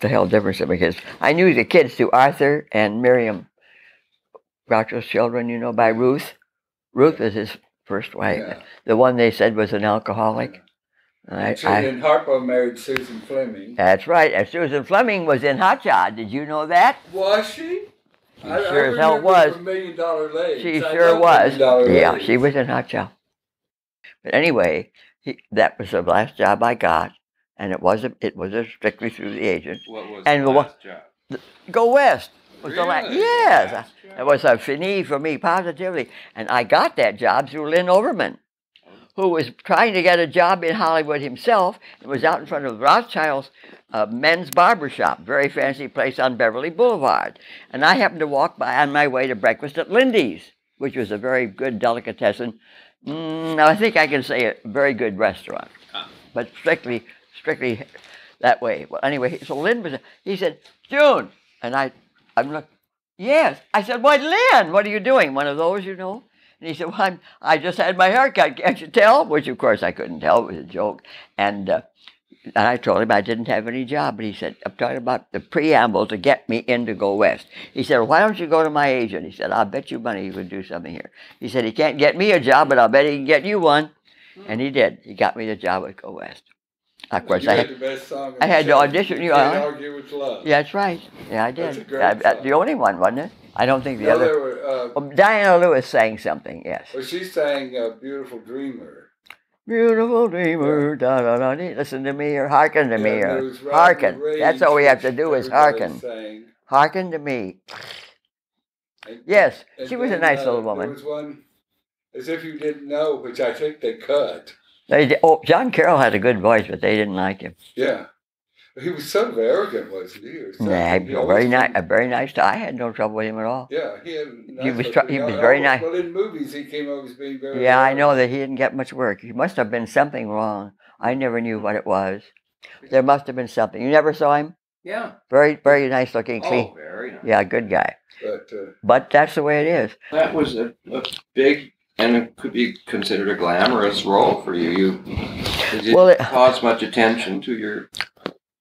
S7: the hell difference because I knew the kids through Arthur and Miriam Groucho's Children, you know, by Ruth. Ruth was his first wife.
S8: Yeah.
S7: The one they said was an alcoholic. I,
S8: And she
S7: I-
S8: and Harpo married Susan Fleming.
S7: that's right. And Susan Fleming was in Hot Shot. Did you know that?
S8: Was she?
S7: She sure as hell
S8: remember
S7: was.
S8: from Million Dollar Legs.
S7: She
S8: I
S7: sure was. Yeah,
S8: Legs.
S7: she was in Hot Shot. But anyway, he, that was the last job I got, and it was a, it was a strictly through the agent.
S9: What was
S7: And
S9: the
S7: the one-
S9: last job?
S7: Go West was the last.
S9: Really?
S7: Yes,
S9: Last
S7: it was a fini for me positively, and I got that job through Lynn Overman, who was trying to get a job in Hollywood himself. and was out in front of Rothschild's uh, men's barber shop, very fancy place on Beverly Boulevard, and I happened to walk by on my way to breakfast at Lindy's, which was a very good delicatessen. Mm, I think I can say a very good restaurant, but strictly, strictly that way. Well, anyway, so Lynn was. He said, "June," and I, I'm like, "Yes." I said, "Why, Lynn? What are you doing? One of those, you know?" And he said, "Well, I'm, I just had my hair cut. Can't you tell?" Which, of course, I couldn't tell. It was a joke. And uh, and I told him I didn't have any job. But he said, "I'm talking about the preamble to get me in to go west." He said, "Why don't you go to my agent?" He said, "I'll bet you money he would do something here." He said, "He can't get me a job, but I'll bet he can get you one." And he did. He got me the job at Go West. Of course,
S8: you
S7: I
S8: had
S7: had.
S8: the best song.
S7: I had to audition, you
S8: Can't
S7: know.
S8: argue with love.
S7: Yeah, that's right. Yeah, I
S8: That's
S7: did.
S8: a great
S7: I-
S8: song.
S7: the only one, wasn't it? I don't think the
S8: No,
S7: other.
S8: there were, uh,
S7: Oh, Diana Lewis sang something. Yes.
S8: well, she sang uh, "Beautiful Dreamer."
S7: Beautiful dreamer, da da da. Listen to me or hearken to me
S8: Yeah,
S7: or
S8: was Rodney
S7: hearken. That's all we have to do is hearken.
S8: sang.
S7: Hearken to me.
S8: And-
S7: Yes,
S8: and
S7: she was a nice
S8: uh,
S7: little
S8: There
S7: woman.
S8: was one, as if you didn't know, which I think they cut.
S7: They did, oh, John Carroll had a good voice, but they didn't like him.
S8: Yeah, he was sort of arrogant, wasn't he? Or something?
S7: Nah,
S8: He
S7: very nice, a very nice. guy. I had no trouble with him at all.
S8: Yeah, he had.
S7: He was
S8: nice
S7: try-
S8: looking-
S7: he was very nice.
S8: Well, in movies, he came over as being very.
S7: Yeah, I know that he didn't get much work. He must have been something wrong. I never knew what it was. There must have been something. You never saw him?
S9: Yeah.
S7: Very, very nice looking, clean.
S9: Oh, very nice.
S7: Yeah, good guy.
S8: But uh,
S7: But that's the way it is.
S9: That was a, a big and it could be considered a glamorous role for you. You did it
S7: Well, it-
S9: cause much attention to your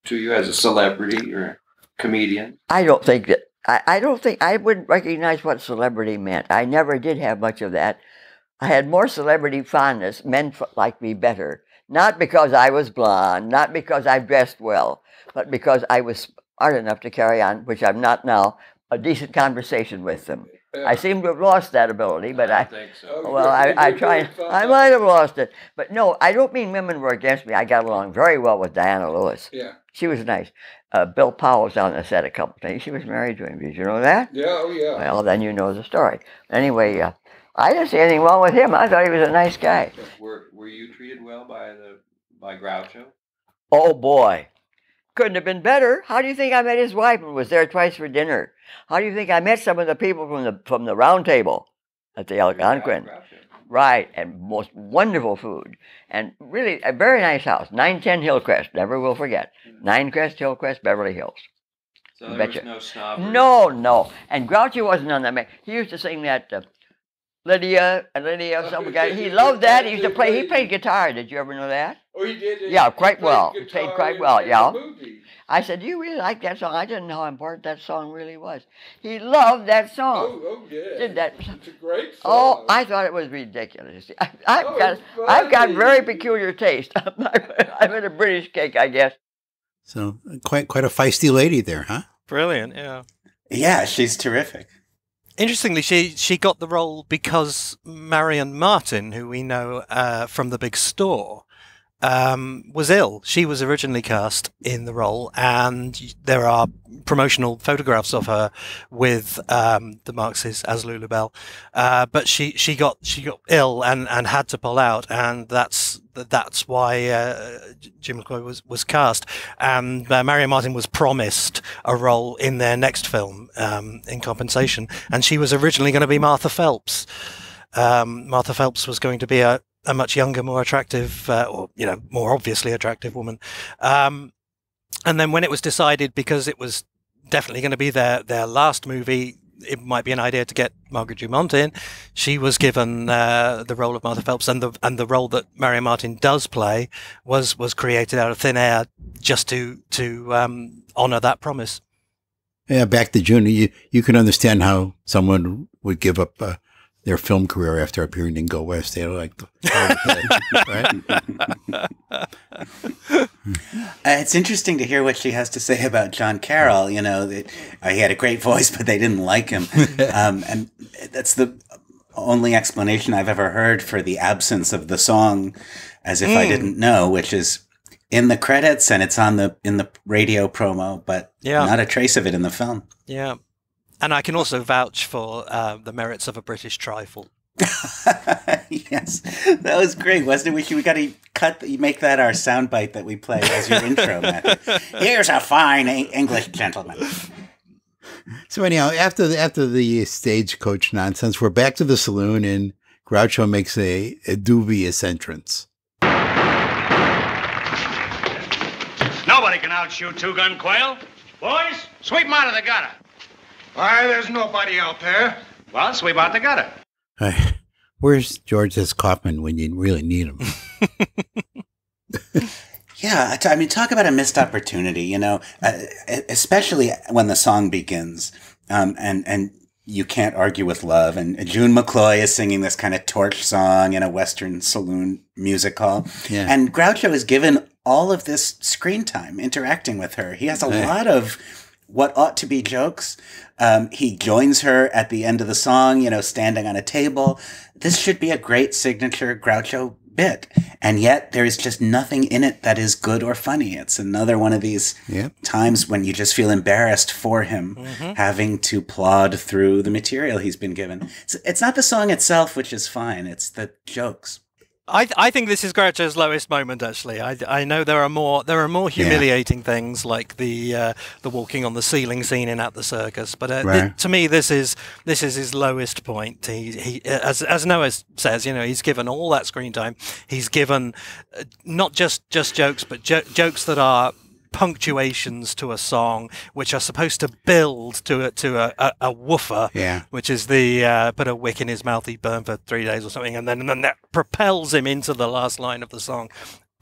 S9: to you as a celebrity or a comedian.
S7: I don't think that I, I don't think I wouldn't recognize what celebrity meant. I never did have much of that. I had more celebrity fondness. Men liked me better, not because I was blonde, not because I dressed well, but because I was smart enough to carry on, which I'm not now, a decent conversation with them. I seem to have lost that ability, but I,
S9: don't think so.
S8: Oh,
S7: well, I, I try. I might have lost it, but no, I don't mean women were against me. I got along very well with Diana Lewis.
S8: yeah,
S7: She was nice. Uh, Bill Powell was on the set a couple of times. She was married to him. Did you know that?
S8: yeah, oh yeah.
S7: Well, then you know the story. Anyway, uh, I didn't see anything wrong with him. I thought he was a nice guy.
S9: Were were you treated well by the by Groucho?
S7: Oh boy, couldn't have been better. How do you think I met his wife and was there twice for dinner? How do you think I met some of the people from the from the round table at the Algonquin? Right, and most wonderful food, and really a very nice house. Nine ten Hillcrest, never will forget. Nine Crest Hillcrest, Beverly Hills.
S9: So there
S7: Betcha.
S9: was no snobbery.
S7: No, no. And Grouchy wasn't on that. He used to sing that uh, Lydia and Lydia, [laughs] some guy. He loved that. He used to play. He played guitar. Did you ever know that?
S8: Oh, he did.
S7: Yeah, quite
S8: played
S7: well. He played quite well,
S8: in the
S7: yeah. I said, "Do you really like that song?" I didn't know how important that song really was. He loved that song.
S8: Oh, oh yeah.
S7: Did that?
S8: It's a great song.
S7: Oh, I thought it was ridiculous. I, [laughs] I've
S8: Oh,
S7: got, I've got very peculiar taste. [laughs] I'm in a British cake, I guess.
S3: So quite quite a feisty lady there, huh?
S5: Brilliant, yeah.
S4: Yeah, she's terrific.
S5: Interestingly, she she got the role because Marion Martin, who we know uh, from The Big Store, um, was ill. She was originally cast in the role, and there are promotional photographs of her with um, the Marxes as Lulubelle. Uh, but she, she got she got ill and, and had to pull out, and that's that's why uh, June MacCloy was was cast. And uh, Marion Martin was promised a role in their next film um, in compensation, and she was originally going to be Martha Phelps. Um, Martha Phelps was going to be a, a much younger, more attractive, uh, or you know, more obviously attractive woman. Um, and then when it was decided, because it was definitely going to be their their last movie, it might be an idea to get Margaret Dumont in. She was given uh, the role of Martha Phelps, and the and the role that Marion Martin does play was was created out of thin air, just to to um, honour that promise.
S3: Yeah, back to June. You you can understand how someone would give up uh, their film career after appearing in Go West. They like, [laughs] right? [laughs]
S4: Uh, it's interesting to hear what she has to say about John Carroll. You know, that uh, he had a great [laughs] voice, but they didn't like him, um, and that's the only explanation I've ever heard for the absence of the song, as if I didn't know, which is in the credits and it's on the in the radio promo, but
S5: Yeah.
S4: not a trace of it in the film.
S5: Yeah. And I can also vouch for uh, the merits of a British trifle. [laughs]
S4: yes, that was great, wasn't it? We should, we got to cut you make that our soundbite that we play as your intro. [laughs] Matthew. Here's a fine English gentleman.
S3: So anyhow, after the, after the stagecoach nonsense, we're back to the saloon, and Groucho makes a, a dubious entrance.
S2: Nobody can outshoot Two Gun Quail. Boys, sweep 'em out of the gutter.
S1: Why, there's nobody out there.
S2: Well, sweep out the gutter.
S3: Uh, where's George S. Kaufman when you really need him? [laughs]
S4: Yeah, I t- I mean, talk about a missed opportunity. You know, uh, especially when the song begins, um, and and you can't argue with love. And June MacCloy is singing this kind of torch song in a Western saloon music hall,
S3: Yeah.
S4: and Groucho is given all of this screen time interacting with her. He has a
S3: Yeah.
S4: lot of what ought to be jokes. Um, he joins her at the end of the song, you know, standing on a table. This should be a great signature Groucho bit. And yet there is just nothing in it that is good or funny. It's another one of these
S3: Yep.
S4: times when you just feel embarrassed for him
S5: Mm-hmm.
S4: having to plod through the material he's been given. It's, it's not the song itself, which is fine. It's the jokes.
S5: I, I think this is Groucho's lowest moment. Actually, I, I know there are more there are more humiliating things like the uh, the walking on the ceiling scene in At the Circus, but uh,
S3: Right.
S5: to me this is this is his lowest point. He, he as as Noah says, you know, he's given all that screen time. He's given uh, not just just jokes, but jo- jokes that are punctuations to a song, which are supposed to build to a, to a, a, a woofer
S3: Yeah.
S5: which is the uh, put a wick in his mouth, he burned for three days or something, and then and then that propels him into the last line of the song.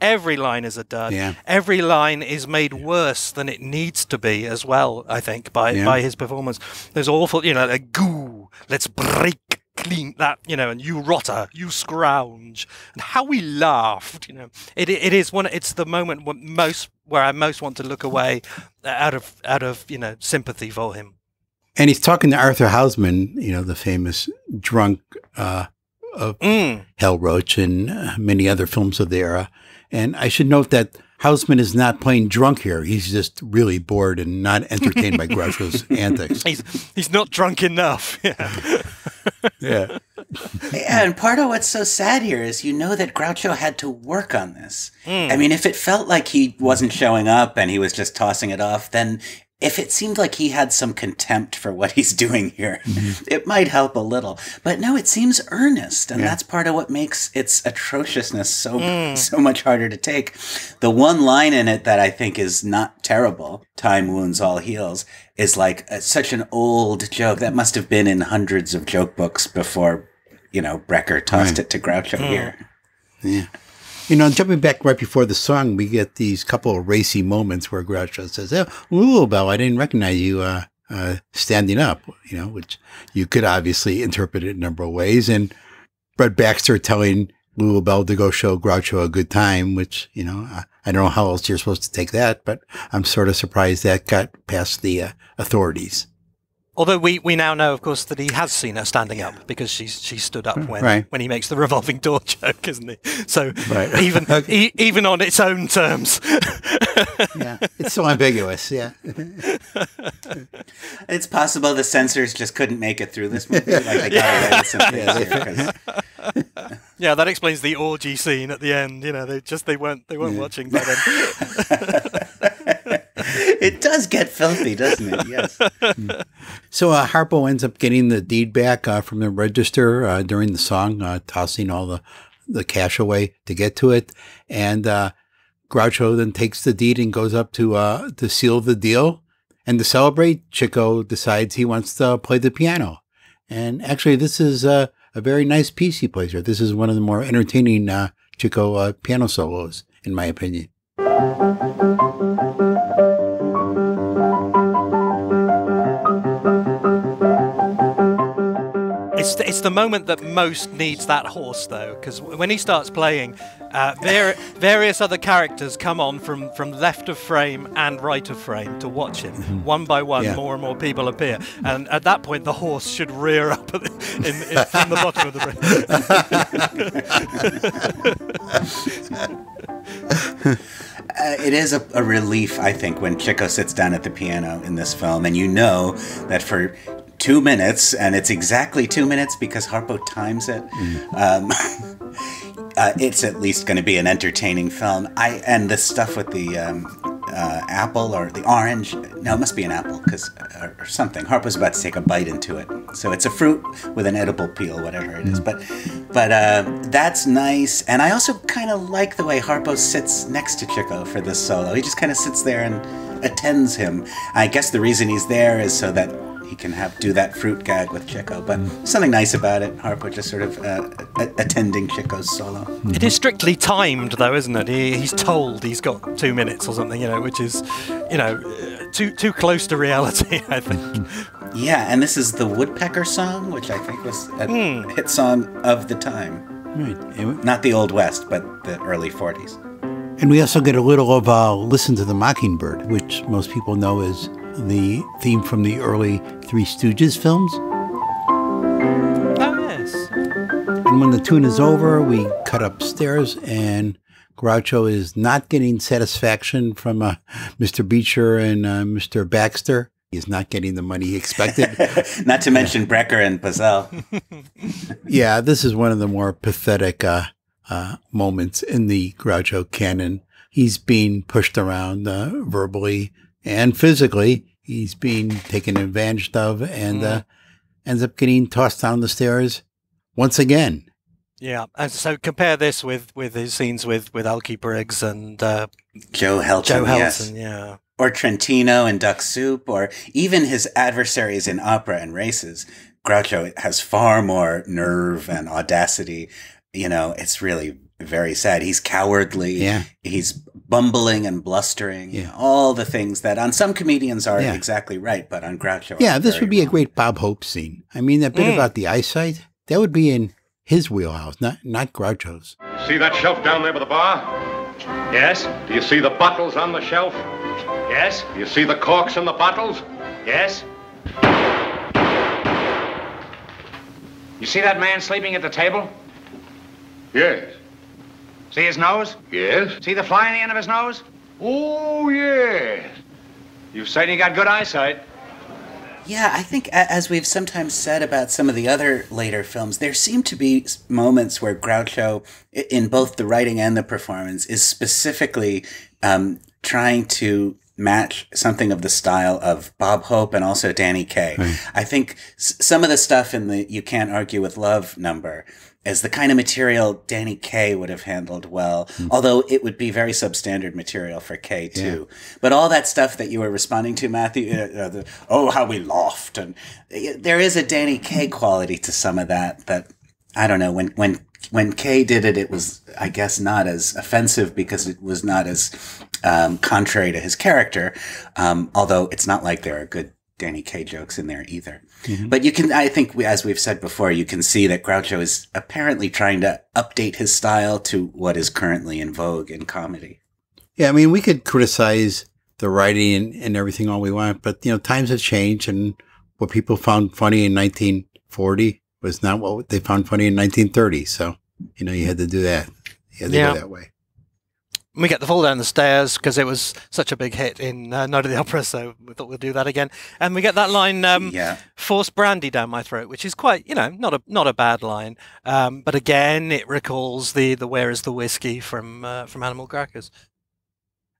S5: Every line is a dud.
S3: Yeah.
S5: Every line is made worse than it needs to be as well. I think by
S3: Yeah.
S5: by his performance. There's awful, you know, like goo. Let's break clean that, you know, and you rotter, you scrounge, and how we laughed. You know, it it is one. It's the moment when most where I most want to look away out of out of you know sympathy for him.
S3: And he's talking to Arthur Housman, you know, the famous drunk uh, of
S5: Mm.
S3: Hal Roach and uh, many other films of the era. And I should note that Housman is not playing drunk here. He's just really bored and not entertained by [laughs] Groucho's antics.
S5: He's he's not drunk enough. [laughs] Yeah.
S3: Yeah.
S4: Yeah, and part of what's so sad here is you know that Groucho had to work on this. Hmm. I mean, if it felt like he wasn't showing up and he was just tossing it off, then if it seemed like he had some contempt for what he's doing here, mm-hmm. it might help a little. But no, it seems earnest, and
S3: Yeah.
S4: that's part of what makes its atrociousness so mm. so much harder to take. The one line in it that I think is not terrible, "Time wounds all heals," is like uh, such an old joke that must have been in hundreds of joke books before you know, Brecher tossed
S3: Right.
S4: it to Groucho mm. here.
S3: Yeah. You know, jumping back right before the song, we get these couple of racy moments where Groucho says, "Oh, Lulubelle, I didn't recognize you uh, uh, standing up." You know, which you could obviously interpret it a number of ways. And Brett Baxter telling Lulubelle to go show Groucho a good time, which you know, I, I don't know how else you're supposed to take that, but I'm sort of surprised that got past the uh, authorities.
S5: Although we, we now know, of course, that he has seen her standing up because she's she stood up hmm, when
S3: Right.
S5: when he makes the revolving door [laughs] joke, isn't he? So
S3: Right. [laughs]
S5: even e- even on its own terms, [laughs]
S3: Yeah, it's so ambiguous. Yeah.
S4: It's possible the censors just couldn't make it through this movie. Like they got away with some things
S3: Yeah,
S4: here 'cause-
S5: yeah, that explains the orgy scene at the end. You know, they just they weren't they weren't watching by then.
S4: It does get filthy, doesn't it? Yes. [laughs]
S3: So uh, Harpo ends up getting the deed back uh, from the register uh, during the song, uh, tossing all the, the cash away to get to it. And uh, Groucho then takes the deed and goes up to uh, to seal the deal. And to celebrate, Chico decides he wants to play the piano. And actually, this is a very nice piece he plays here. This is one of the more entertaining Chico piano solos, in my opinion.
S5: It's it's the moment that most needs that horse though, because when he starts playing, uh, var- [laughs] various other characters come on from from left of frame and right of frame to watch him. One by one,
S3: Yeah.
S5: more and more people appear, and at that point, the horse should rear up at in, in, from the bottom of the bridge. [laughs]
S4: Uh, it is a, a relief, I think, when Chico sits down at the piano in this film, and you know that for two minutes, and it's exactly two minutes because Harpo times it. Um, [laughs] uh, it's at least going to be an entertaining film. I and the stuff with the um, uh, apple or the orange. No, it must be an apple because or, or something. Harpo's about to take a bite into it, so it's a fruit with an edible peel, whatever it is. But but uh, that's nice, and I also kind of like the way Harpo sits next to Chico for this solo. He just kind of sits there and attends him. I guess the reason he's there is so that he can have do that fruit gag with Chico. But something nice about it. Harpo just sort of uh, a- attending Chico's solo.
S5: It is strictly timed, though, isn't it? He, he's told he's got two minutes or something, you know, which is, you know, uh, too too close to reality. [laughs] I think.
S4: Yeah, and this is the Woodpecker song, which I think was a hit song of the time.
S3: Right.
S4: Not the Old West, but the early 40s.
S3: and we also get a little of uh, Listen to the Mockingbird, which most people know is the theme from the early Three Stooges films.
S5: Oh yes.
S3: And when the tune is over, we cut upstairs, and Groucho is not getting satisfaction from uh, Mr. Beecher and uh, Mr. Baxter. He's not getting the money he expected. [laughs]
S4: Not to mention Brecher and Buzzell. [laughs]
S3: yeah, this is one of the more pathetic uh, uh, moments in the Groucho canon. He's being pushed around uh, verbally and physically. He's being taken advantage of and uh, ends up getting tossed down the stairs once again.
S5: Yeah, and so compare this with with his scenes with with Alky Briggs and uh,
S4: Joe Helton,
S5: Joe
S4: yes.
S5: Helton. Yeah.
S4: Or Trentino and Duck Soup, or even his adversaries in opera and races. Groucho has far more nerve and audacity. You know, it's really very sad. He's cowardly.
S3: Yeah.
S4: He's bumbling and blustering.
S3: Yeah.
S4: All the things that on some comedians are
S3: Yeah.
S4: exactly right, but on Groucho.
S3: Yeah, this
S4: very
S3: would be a great Bob Hope scene. I mean, that bit
S5: Mm.
S3: about the eyesight, that would be in his wheelhouse, not not Groucho's.
S6: See that shelf down there by the bar?
S2: Yes?
S6: Do you see the bottles on the shelf?
S2: Yes?
S6: Do you see the corks in the bottles?
S2: Yes? You see that man sleeping at the table?
S6: Yes.
S2: See his nose?
S6: Yes?
S2: See the fly in the end of his nose?
S6: Oh, yes.
S2: You've certainly got good eyesight.
S4: Yeah, I think as we've sometimes said about some of the other later films, there seem to be moments where Groucho, in both the writing and the performance, is specifically um, trying to match something of the style of Bob Hope and also Danny Kaye. I think s- some of the stuff in the "You Can't Argue with Love" number is the kind of material Danny Kaye would have handled well, although it would be very substandard material for Kaye too. But all that stuff that you were responding to, Matthew, uh, uh, the, oh, how we laughed, and uh, there is a Danny Kaye quality to some of that. That I don't know when when when Kaye did it, it was I guess not as offensive because it was not as um, contrary to his character. Um, although it's not like there are good Danny Kaye jokes in there either. Mm-hmm. But you can, I think, we, as we've said before, you can see that Groucho is apparently trying to update his style to what is currently in vogue in comedy.
S3: Yeah, I mean, we could criticize the writing and, and everything all we want, but you know, times have changed, and what people found funny in 1940 was not what they found funny in 1930. So, you know, you had to do that. You had to
S5: Yeah.
S3: go that way.
S5: We get the fall down the stairs because it was such a big hit in uh, Night of the Opera, so we thought we'll do that again. And we get that line, um,
S4: Yeah.
S5: "Force brandy down my throat," which is quite, you know, not a not a bad line. Um, but again, it recalls the the "Where is the whiskey" from uh, from Animal Crackers.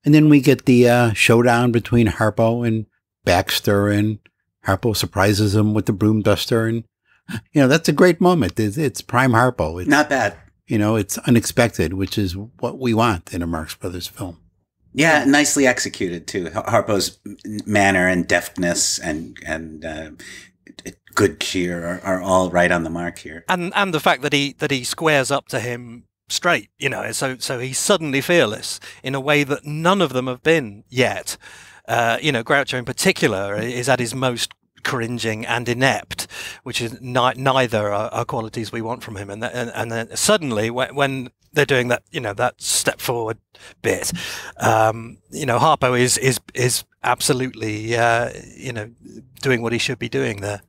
S3: And then we get the uh, showdown between Harpo and Baxter, and Harpo surprises him with the broom duster, and you know that's a great moment. It's, it's prime Harpo. It's,
S4: Not bad.
S3: You know, it's unexpected, which is what we want in a Marx Brothers film.
S4: Yeah, nicely executed too. Harpo's manner and deftness and and uh, good cheer are, are all right on the mark here.
S5: and and the fact that he that he squares up to him straight, you know, so so he's suddenly fearless in a way that none of them have been yet. Uh, you know, Groucho in particular is at his most cringing and inept, which is ni- neither are, are qualities we want from him. And, and, and then suddenly, when, when they're doing that, you know, that step forward bit, um, you know, Harpo is is is absolutely, uh, you know, doing what he should be doing there.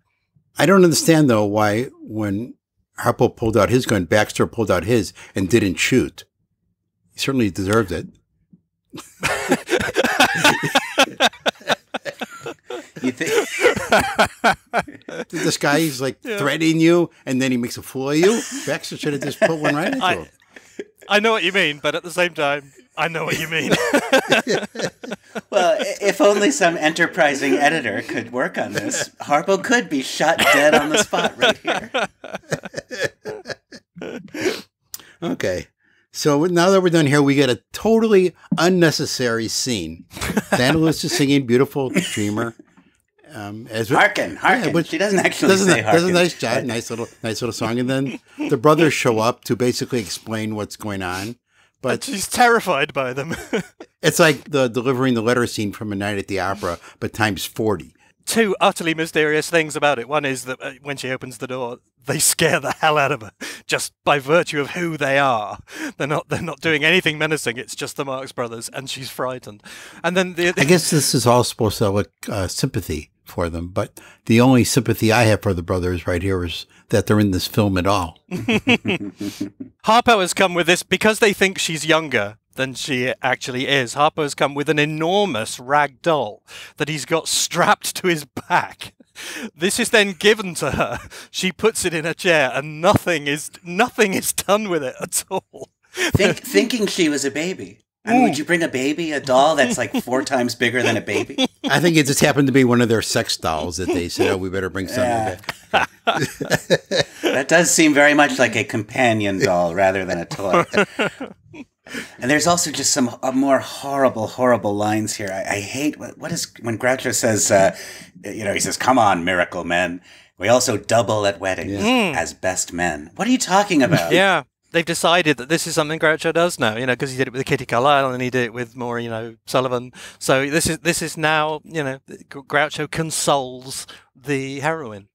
S3: I don't understand though why when Harpo pulled out his gun, Baxter pulled out his and didn't shoot. He certainly deserved it. [laughs] [laughs]
S4: You think? [laughs]
S3: this guy, is like threatening you, and then he makes a fool of you. Baxter should have just put one right into
S5: I,
S3: him.
S5: I know what you mean, but at the same time, I know what you mean. [laughs]
S4: well, if only some enterprising editor could work on this, Harpo could be shot dead on the spot right here. [laughs]
S3: Okay. So now that we're done here, we get a totally unnecessary scene. Santa is singing "Beautiful Dreamer." Um, as
S4: Harkin, harkin.
S3: but
S4: she doesn't actually
S3: does a,
S4: say
S3: does a nice job, nice little, nice little song, and then the brothers show up to basically explain what's going on. But
S5: she's terrified by them. [laughs]
S3: it's like the delivering the letter scene from A Night at the Opera, but times forty.
S5: Two utterly mysterious things about it. One is that uh, when she opens the door, they scare the hell out of her just by virtue of who they are. They're not they're not doing anything menacing. It's just the Marx Brothers, and she's frightened. And then the
S3: I guess this is all supposed to look uh, sympathy for them, but the only sympathy I have for the brothers right here is that they're in this film at all. [laughs]
S5: Harpo has come with this because they think she's younger than she actually is. Harpo has come with an enormous rag doll that he's got strapped to his back. This is then given to her. She puts it in a chair, and nothing is nothing is done with it at all.
S4: Think, thinking she was a baby. I mean, would you bring a baby, a doll that's like four [laughs] times bigger than a baby?
S3: I think it just happened to be one of their sex dolls that they said, "Oh, we better bring something."
S4: Yeah. [laughs] That does seem very much like a companion doll rather than a toy. [laughs] And there's also just some uh, more horrible, horrible lines here. I, I hate what, what is when Groucho says, uh, you know, he says, "Come on, miracle men. We also double at weddings as best men." What are you talking about?
S5: Yeah. They've decided that this is something Groucho does now, you know, because he did it with Kitty Carlisle and he did it with more, you know, Sullivan. So this is this is now, you know, Groucho consoles the heroine.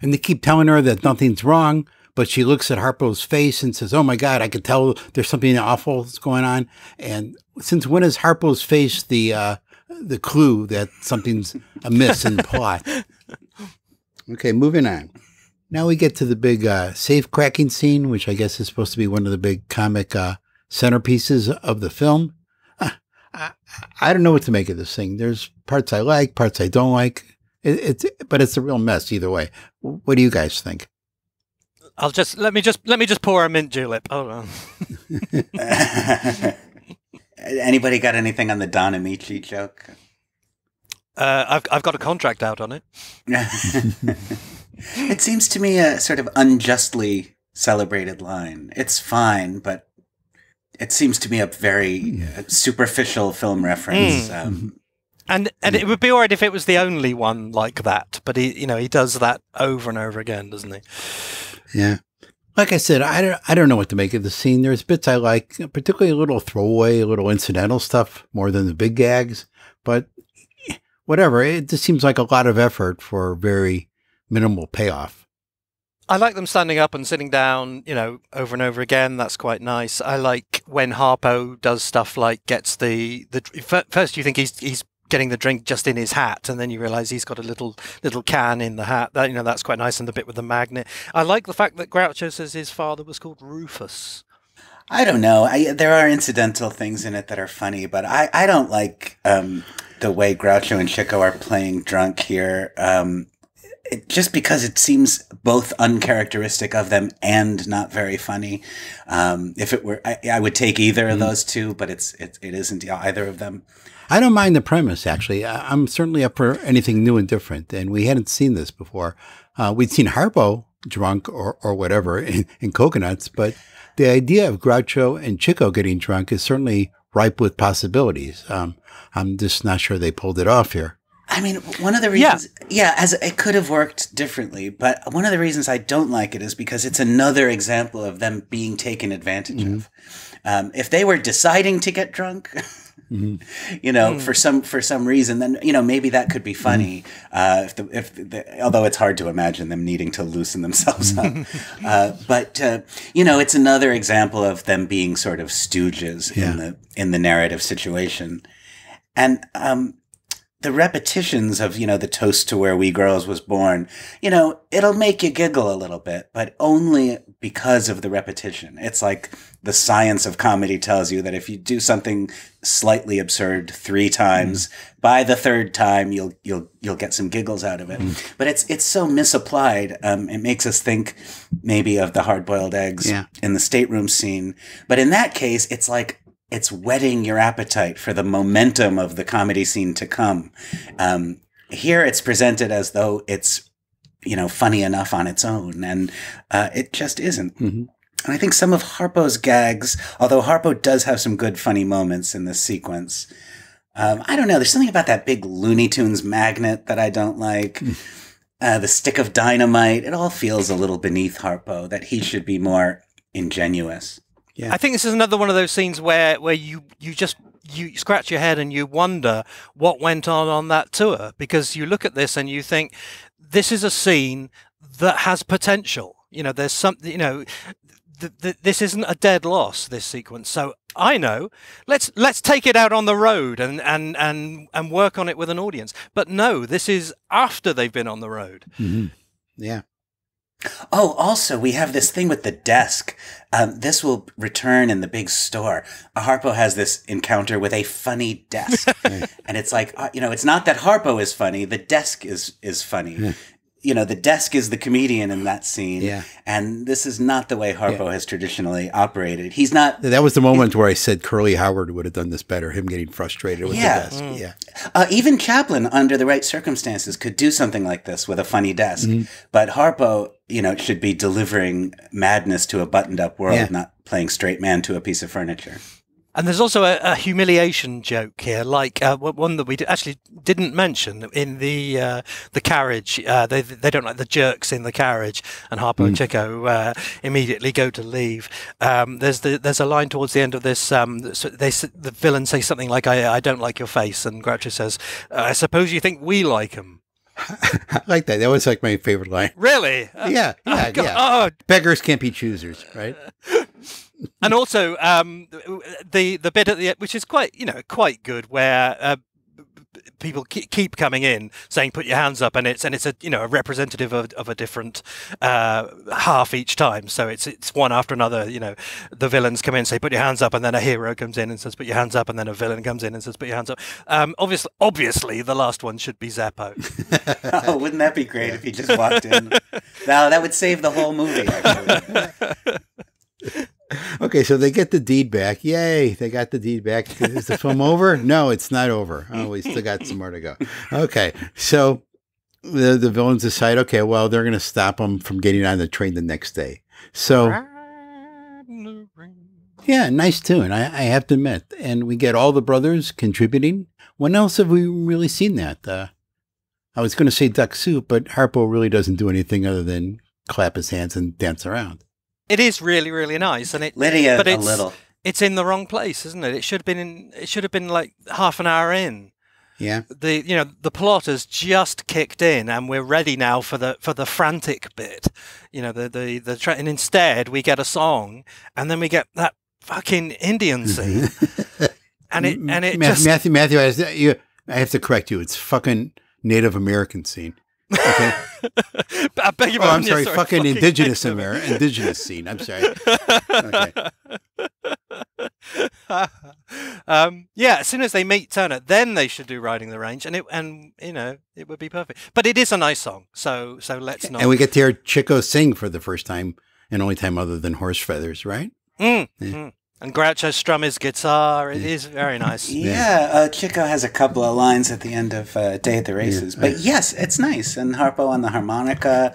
S3: And they keep telling her that nothing's wrong, but she looks at Harpo's face and says, "Oh my God, I can tell there's something awful that's going on." And since when is Harpo's face the uh, the clue that something's amiss in the plot? [laughs] Okay, moving on. Now we get to the big uh, safe cracking scene, which I guess is supposed to be one of the big comic uh, centerpieces of the film. Uh, I, I don't know what to make of this thing. There's parts I like, parts I don't like. It, it's but it's a real mess either way. What do you guys think?
S5: I'll just let me just let me just pour a mint julep. Hold on. [laughs] [laughs]
S4: Anybody got anything on the Don Ameche joke?
S5: Uh, I've I've got a contract out on it. [laughs]
S4: it seems to me a sort of unjustly celebrated line. It's fine, but it seems to me a very uh, superficial film reference.
S5: Mm.
S4: Um,
S5: And and it would be alright if it was the only one like that, but he you know he does that over and over again, doesn't he?
S3: Yeah. Like I said, I don't, I don't know what to make of the scene. There's bits I like, particularly a little throwaway, a little incidental stuff more than the big gags. But whatever, it just seems like a lot of effort for very minimal payoff.
S5: I like them standing up and sitting down, you know, over and over again. That's quite nice. I like when Harpo does stuff like gets the the first you think he's he's getting the drink just in his hat, and then you realise he's got a little little can in the hat. That you know that's quite nice, and the bit with the magnet. I like the fact that Groucho says his father was called Rufus.
S4: I don't know. I, there are incidental things in it that are funny, but I, I don't like um, the way Groucho and Chico are playing drunk here. Um, it, just because it seems both uncharacteristic of them and not very funny. Um, if it were, I, I would take either of those two, but it's it, it isn't either of them.
S3: I don't mind the premise, actually. I- I'm certainly up for anything new and different. And we hadn't seen this before. Uh, we'd seen Harpo drunk or, or whatever [laughs] in, in Cocoanuts, but the idea of Groucho and Chico getting drunk is certainly ripe with possibilities. Um, I'm just not sure they pulled it off here.
S4: I mean, one of the reasons, yeah. as it could have worked differently, but one of the reasons I don't like it is because it's another example of them being taken advantage of. Um, if they were deciding to get drunk, [laughs] you know, for some for some reason, then you know maybe that could be funny. Uh, if the if the, although it's hard to imagine them needing to loosen themselves up, [laughs] uh, but uh, you know, it's another example of them being sort of stooges
S3: Yeah.
S4: in the in the narrative situation, and um, the repetitions of you know the toast to where we girls was born you know it'll make you giggle a little bit but only because of the repetition. It's like the science of comedy tells you that if you do something slightly absurd three times by the third time you'll you'll you'll get some giggles out of it. But it's it's so misapplied um, it makes us think maybe of the hard-boiled eggs
S3: Yeah.
S4: in the stateroom scene. But in that case it's like it's whetting your appetite for the momentum of the comedy scene to come. Um, here, it's presented as though it's you know funny enough on its own, and uh, it just isn't.
S3: Mhm.
S4: And I think some of Harpo's gags, although Harpo does have some good funny moments in this sequence, um, I don't know. There's something about that big Looney Tunes magnet that I don't like. uh, the stick of dynamite. It all feels a little beneath Harpo. That he should be more ingenuous.
S3: Yeah.
S5: I think this is another one of those scenes where where you you just you scratch your head and you wonder what went on on that tour because you look at this and you think this is a scene that has potential. You know, there's something. You know, th- th- this isn't a dead loss. This sequence. So I know. Let's let's take it out on the road and and and and work on it with an audience. But no, this is after they've been on the road.
S3: Mhm. Yeah.
S4: Oh, also, we have this thing with the desk. Um, this will return in the big store. Harpo has this encounter with a funny desk, [laughs] and it's like uh, you know, it's not that Harpo is funny; the desk is is funny. You know, the desk is the comedian in that scene,
S3: Yeah.
S4: and this is not the way Harpo has traditionally operated. He's not.
S3: That was the moment where I said Curly Howard would have done this better. Him getting frustrated with
S4: Yeah.
S3: the desk. Yeah.
S4: Uh, even Chaplin, under the right circumstances, could do something like this with a funny desk. But Harpo, you know, should be delivering madness to a buttoned-up world,
S3: Yeah.
S4: not playing straight man to a piece of furniture.
S5: And there's also a, a humiliation joke here, like uh, one- that we d- actually didn't mention in the uh, the carriage. Uh, they they don't like the jerks in the carriage, and Harpo and Chico uh, immediately go to leave. Um, there's the there's a line towards the end of this. Um, so they the villain says something like, "I I don't like your face," and Groucho says, "I suppose you think we like him."
S3: I [laughs] like that. That was like my favorite line.
S5: Really? Uh,
S3: Yeah. Yeah.
S5: oh,
S3: yeah.
S5: oh,
S3: Beggars can't be choosers, right? [laughs]
S5: and also um, the the bit at the end, which is quite you know quite good where uh, people keep coming in saying put your hands up and it's and it's a you know a representative of, of a different uh, half each time so it's it's one after another you know the villains come in say put your hands up and then a hero comes in and says put your hands up and then a villain comes in and says put your hands up um, obviously obviously the last one should be Zeppo [laughs]
S4: oh, wouldn't that be great if he just walked in? Now that would save the whole movie. Actually, [laughs]
S3: Okay, so they get the deed back. Yay, they got the deed back. Is the film over? No, it's not over. Oh, we still got some more to go. Okay, so the the villains decide, okay, well, they're going to stop them from getting on the train the next day. So yeah, nice tune. I, I have to admit, and we get all the brothers contributing. When else have we really seen that? Uh, I was going to say Duck Soup, but Harpo really doesn't do anything other than clap his hands and dance around.
S5: It is really really nice and it
S4: Lydia,
S5: but
S4: a
S5: it's,
S4: little.
S5: it's in the wrong place isn't it it should have been in it should have been like half an hour in
S3: Yeah,
S5: the you know the plot has just kicked in and we're ready now for the for the frantic bit you know the the the tra- and instead we get a song and then we get that fucking indian mm-hmm. scene [laughs] and it and it
S3: Matthew,
S5: just
S3: Matthew, Matthew, I, you, I have to correct you. It's fucking Native American scene. Okay. [laughs] [laughs]
S5: I beg your
S3: Oh, I'm
S5: pardon,
S3: sorry,
S5: yeah,
S3: fucking indigenous
S5: Native
S3: American, indigenous scene. I'm sorry. Okay. [laughs]
S5: um, yeah, as soon as they meet Turner, then they should do riding the range, and it and you know it would be perfect. But it is a nice song, so so let's not.
S3: And we get to hear Chico sing for the first time and only time other than horse feathers, right?
S5: Mm,
S3: Yeah.
S5: mm. And Groucho strum his guitar. It is very nice. [laughs]
S4: Yeah, uh, Chico has a couple of lines at the end of uh, Day at the Races, but yes, it's nice. And Harpo on the harmonica,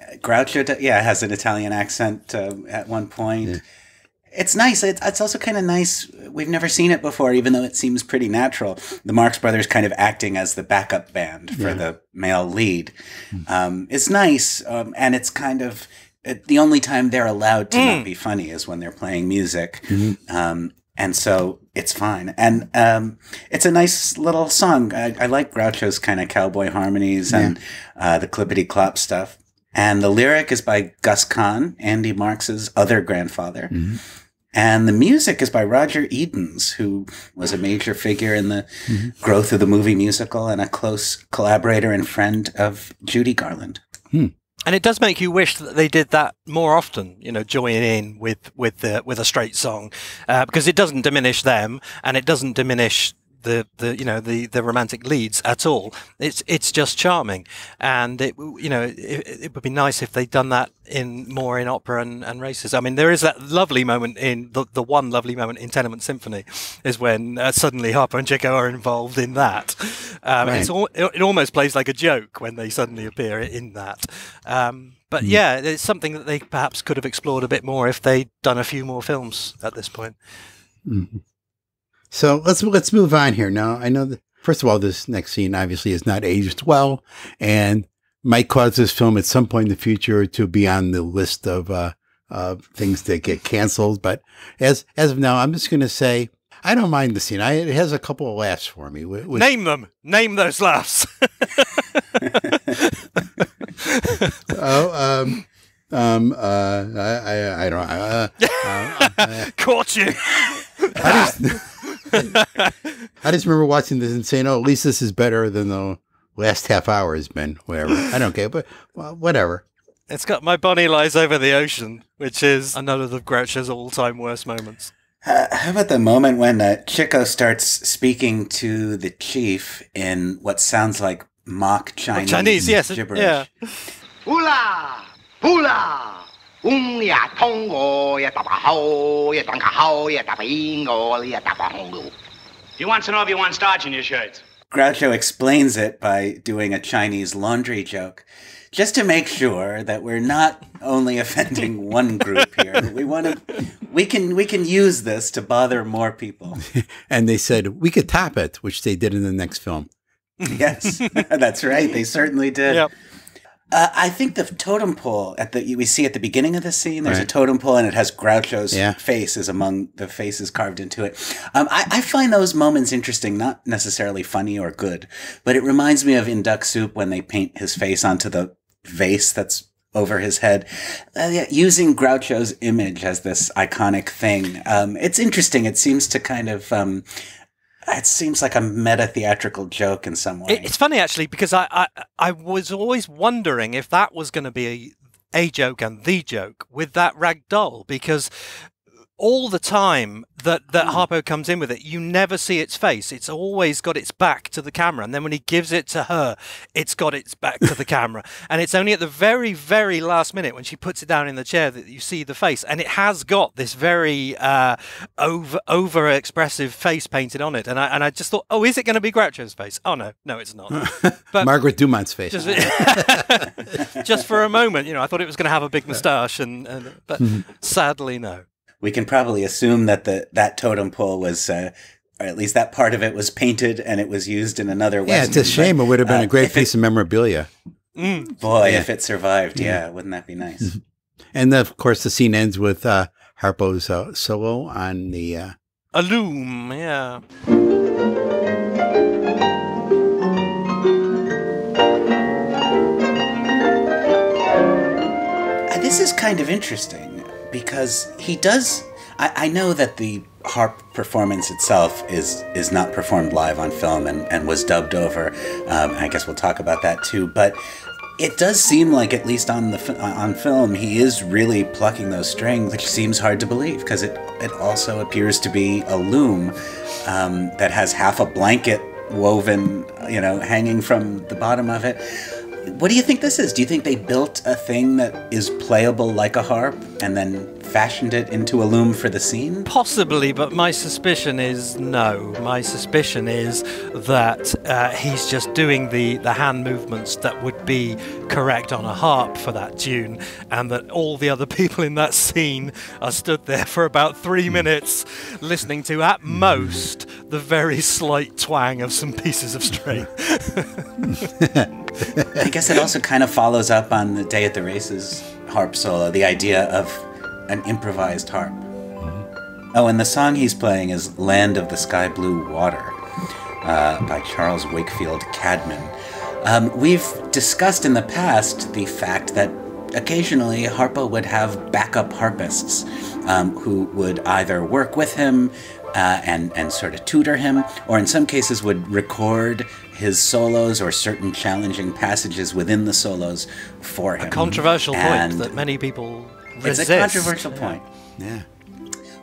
S4: uh, Groucho, yeah, has an Italian accent uh, at one point. It's nice. It's, it's also kind of nice. We've never seen it before, even though it seems pretty natural. The Marx Brothers kind of acting as the backup band for the male lead. Um, it's nice, um, and it's kind of it, the only time they're allowed to not be funny is when they're playing music. Um, and so it's fine. And um, it's a nice little song. I, I like Groucho's kind of cowboy harmonies and uh, the clippity clop stuff. And the lyric is by Gus Kahn, Andy Marx's other grandfather.
S3: Mm-hmm.
S4: And the music is by Roger Edens, who was a major figure in the
S3: Mhm.
S4: growth of the movie musical and a close collaborator and friend of Judy Garland.
S5: And it does make you wish that they did that more often. You know, join in with with the with a straight song, uh, because it doesn't diminish them and it doesn't diminish the, the you know the, the romantic leads at all. It's it's just charming, and it you know it, it would be nice if they'd done that in more in opera and, and races. I mean, there is that lovely moment in the the one lovely moment in Tenement Symphony is when uh, suddenly Harpo and Chico are involved in that. Um, It's all, it it almost plays like a joke when they suddenly appear in that. Um, but
S3: Mm.
S5: yeah, it's something that they perhaps could have explored a bit more if they'd done a few more films at this point.
S3: Mhm. So let's let's move on here. Now I know that first of all, this next scene obviously is not aged well, and might cause this film at some point in the future to be on the list of uh, uh, things that get canceled. But as as of now, I'm just going to say I don't mind the scene. I, it has a couple of laughs for me. which-
S5: Name them. Name those [laughs] laughs.
S3: oh, um, um, uh, I, I, I don't. Uh, uh, [laughs] uh,
S5: Caught you.
S3: I just, [laughs] [laughs] I just remember watching this and saying, "Oh, at least this is better than the last half hour has been." Whatever. I don't care, but well, whatever.
S5: It's got My Bonnie Lies Over the Ocean, which is another of Groucho's all-time worst moments.
S4: Uh, how about the moment when uh, Chico starts speaking to the chief in what sounds like mock Chinese,
S5: Chinese, yes, it-
S4: gibberish?
S5: yeah.
S1: Hula! Hula! Um ya tong o ya tapa ho ya tanga ho ya tapa ingo ya tapa hongu.
S2: You want to know if you want starch in your shirts?
S4: Groucho explains it by doing a Chinese laundry joke, just to make sure that we're not only offending [laughs] one group here. We want to, we can, we can use this to bother more people. [laughs]
S3: And they said we could top it, which they did in the next film.
S4: Yes, [laughs] that's right. They certainly did.
S5: Yep.
S4: Uh, I think the totem pole at the we see at the beginning of the scene. There's a totem pole, and it has Groucho's
S3: Yeah.
S4: face is among the faces carved into it. Um, I, I find those moments interesting, not necessarily funny or good, but it reminds me of in Duck Soup when they paint his face onto the vase that's over his head. Uh, yeah, using Groucho's image as this iconic thing. Um, it's interesting. It seems to kind of. Um, it seems like a meta theatrical joke in some way.
S5: It's funny actually because I, I I was always wondering if that was going to be a, a joke and the joke with that rag doll because all the time that that Harpo comes in with it, you never see its face. It's always got its back to the camera, and then when he gives it to her, it's got its back to the [laughs] camera. And it's only at the very very last minute when she puts it down in the chair that you see the face, and it has got this very uh, over over expressive face painted on it. And I and I just thought, oh, is it going to be Groucho's face? Oh no, no, it's not. [laughs] But-
S3: Margaret Dumont's face.
S5: just, [laughs] just for a moment, you know, I thought it was going to have a big moustache, and, and but sadly, no.
S4: We can probably assume that the that totem pole was, uh, or at least that part of it was painted and it was used in another. Way.
S3: Yeah, it's a shame.
S4: but,
S3: It would have been
S4: uh,
S3: a great
S4: if it-
S3: piece of memorabilia.
S5: Mm.
S4: Boy,
S3: Yeah.
S4: if it survived, yeah, wouldn't that be nice? [laughs]
S3: And then, of course, the scene ends with uh, Harpo's uh, solo on the. Uh,
S5: A loom, yeah.
S4: Uh, this is kind of interesting because he does. I, I know that the harp performance itself is is not performed live on film and, and was dubbed over. Um, I guess we'll talk about that too. But it does seem like, at least on the on film, he is really plucking those strings, which seems hard to believe because it it also appears to be a loom um, that has half a blanket woven, you know, hanging from the bottom of it. What do you think this is? Do you think they built a thing that is playable like a harp and then fashioned it into a loom for the scene?
S5: Possibly, but my suspicion is no. My suspicion is that uh, he's just doing the, the hand movements that would be correct on a harp for that tune, and that all the other [laughs] people in that scene are stood there for about three minutes listening to, at most, the very slight twang of some pieces of string. [laughs] [laughs]
S4: I guess it also kind of follows up on the Day at the Races harp solo, the idea of an improvised harp. Oh, and the song he's playing is Land of the Sky Blue Water uh, by Charles Wakefield Cadman. Um, we've discussed in the past the fact that occasionally Harpo would have backup harpists um, who would either work with him uh, and, and sort of tutor him, or in some cases would record his solos or certain challenging passages within the solos for him.
S5: A controversial
S4: And
S5: point that many people
S4: It's a controversial point.
S3: Yeah.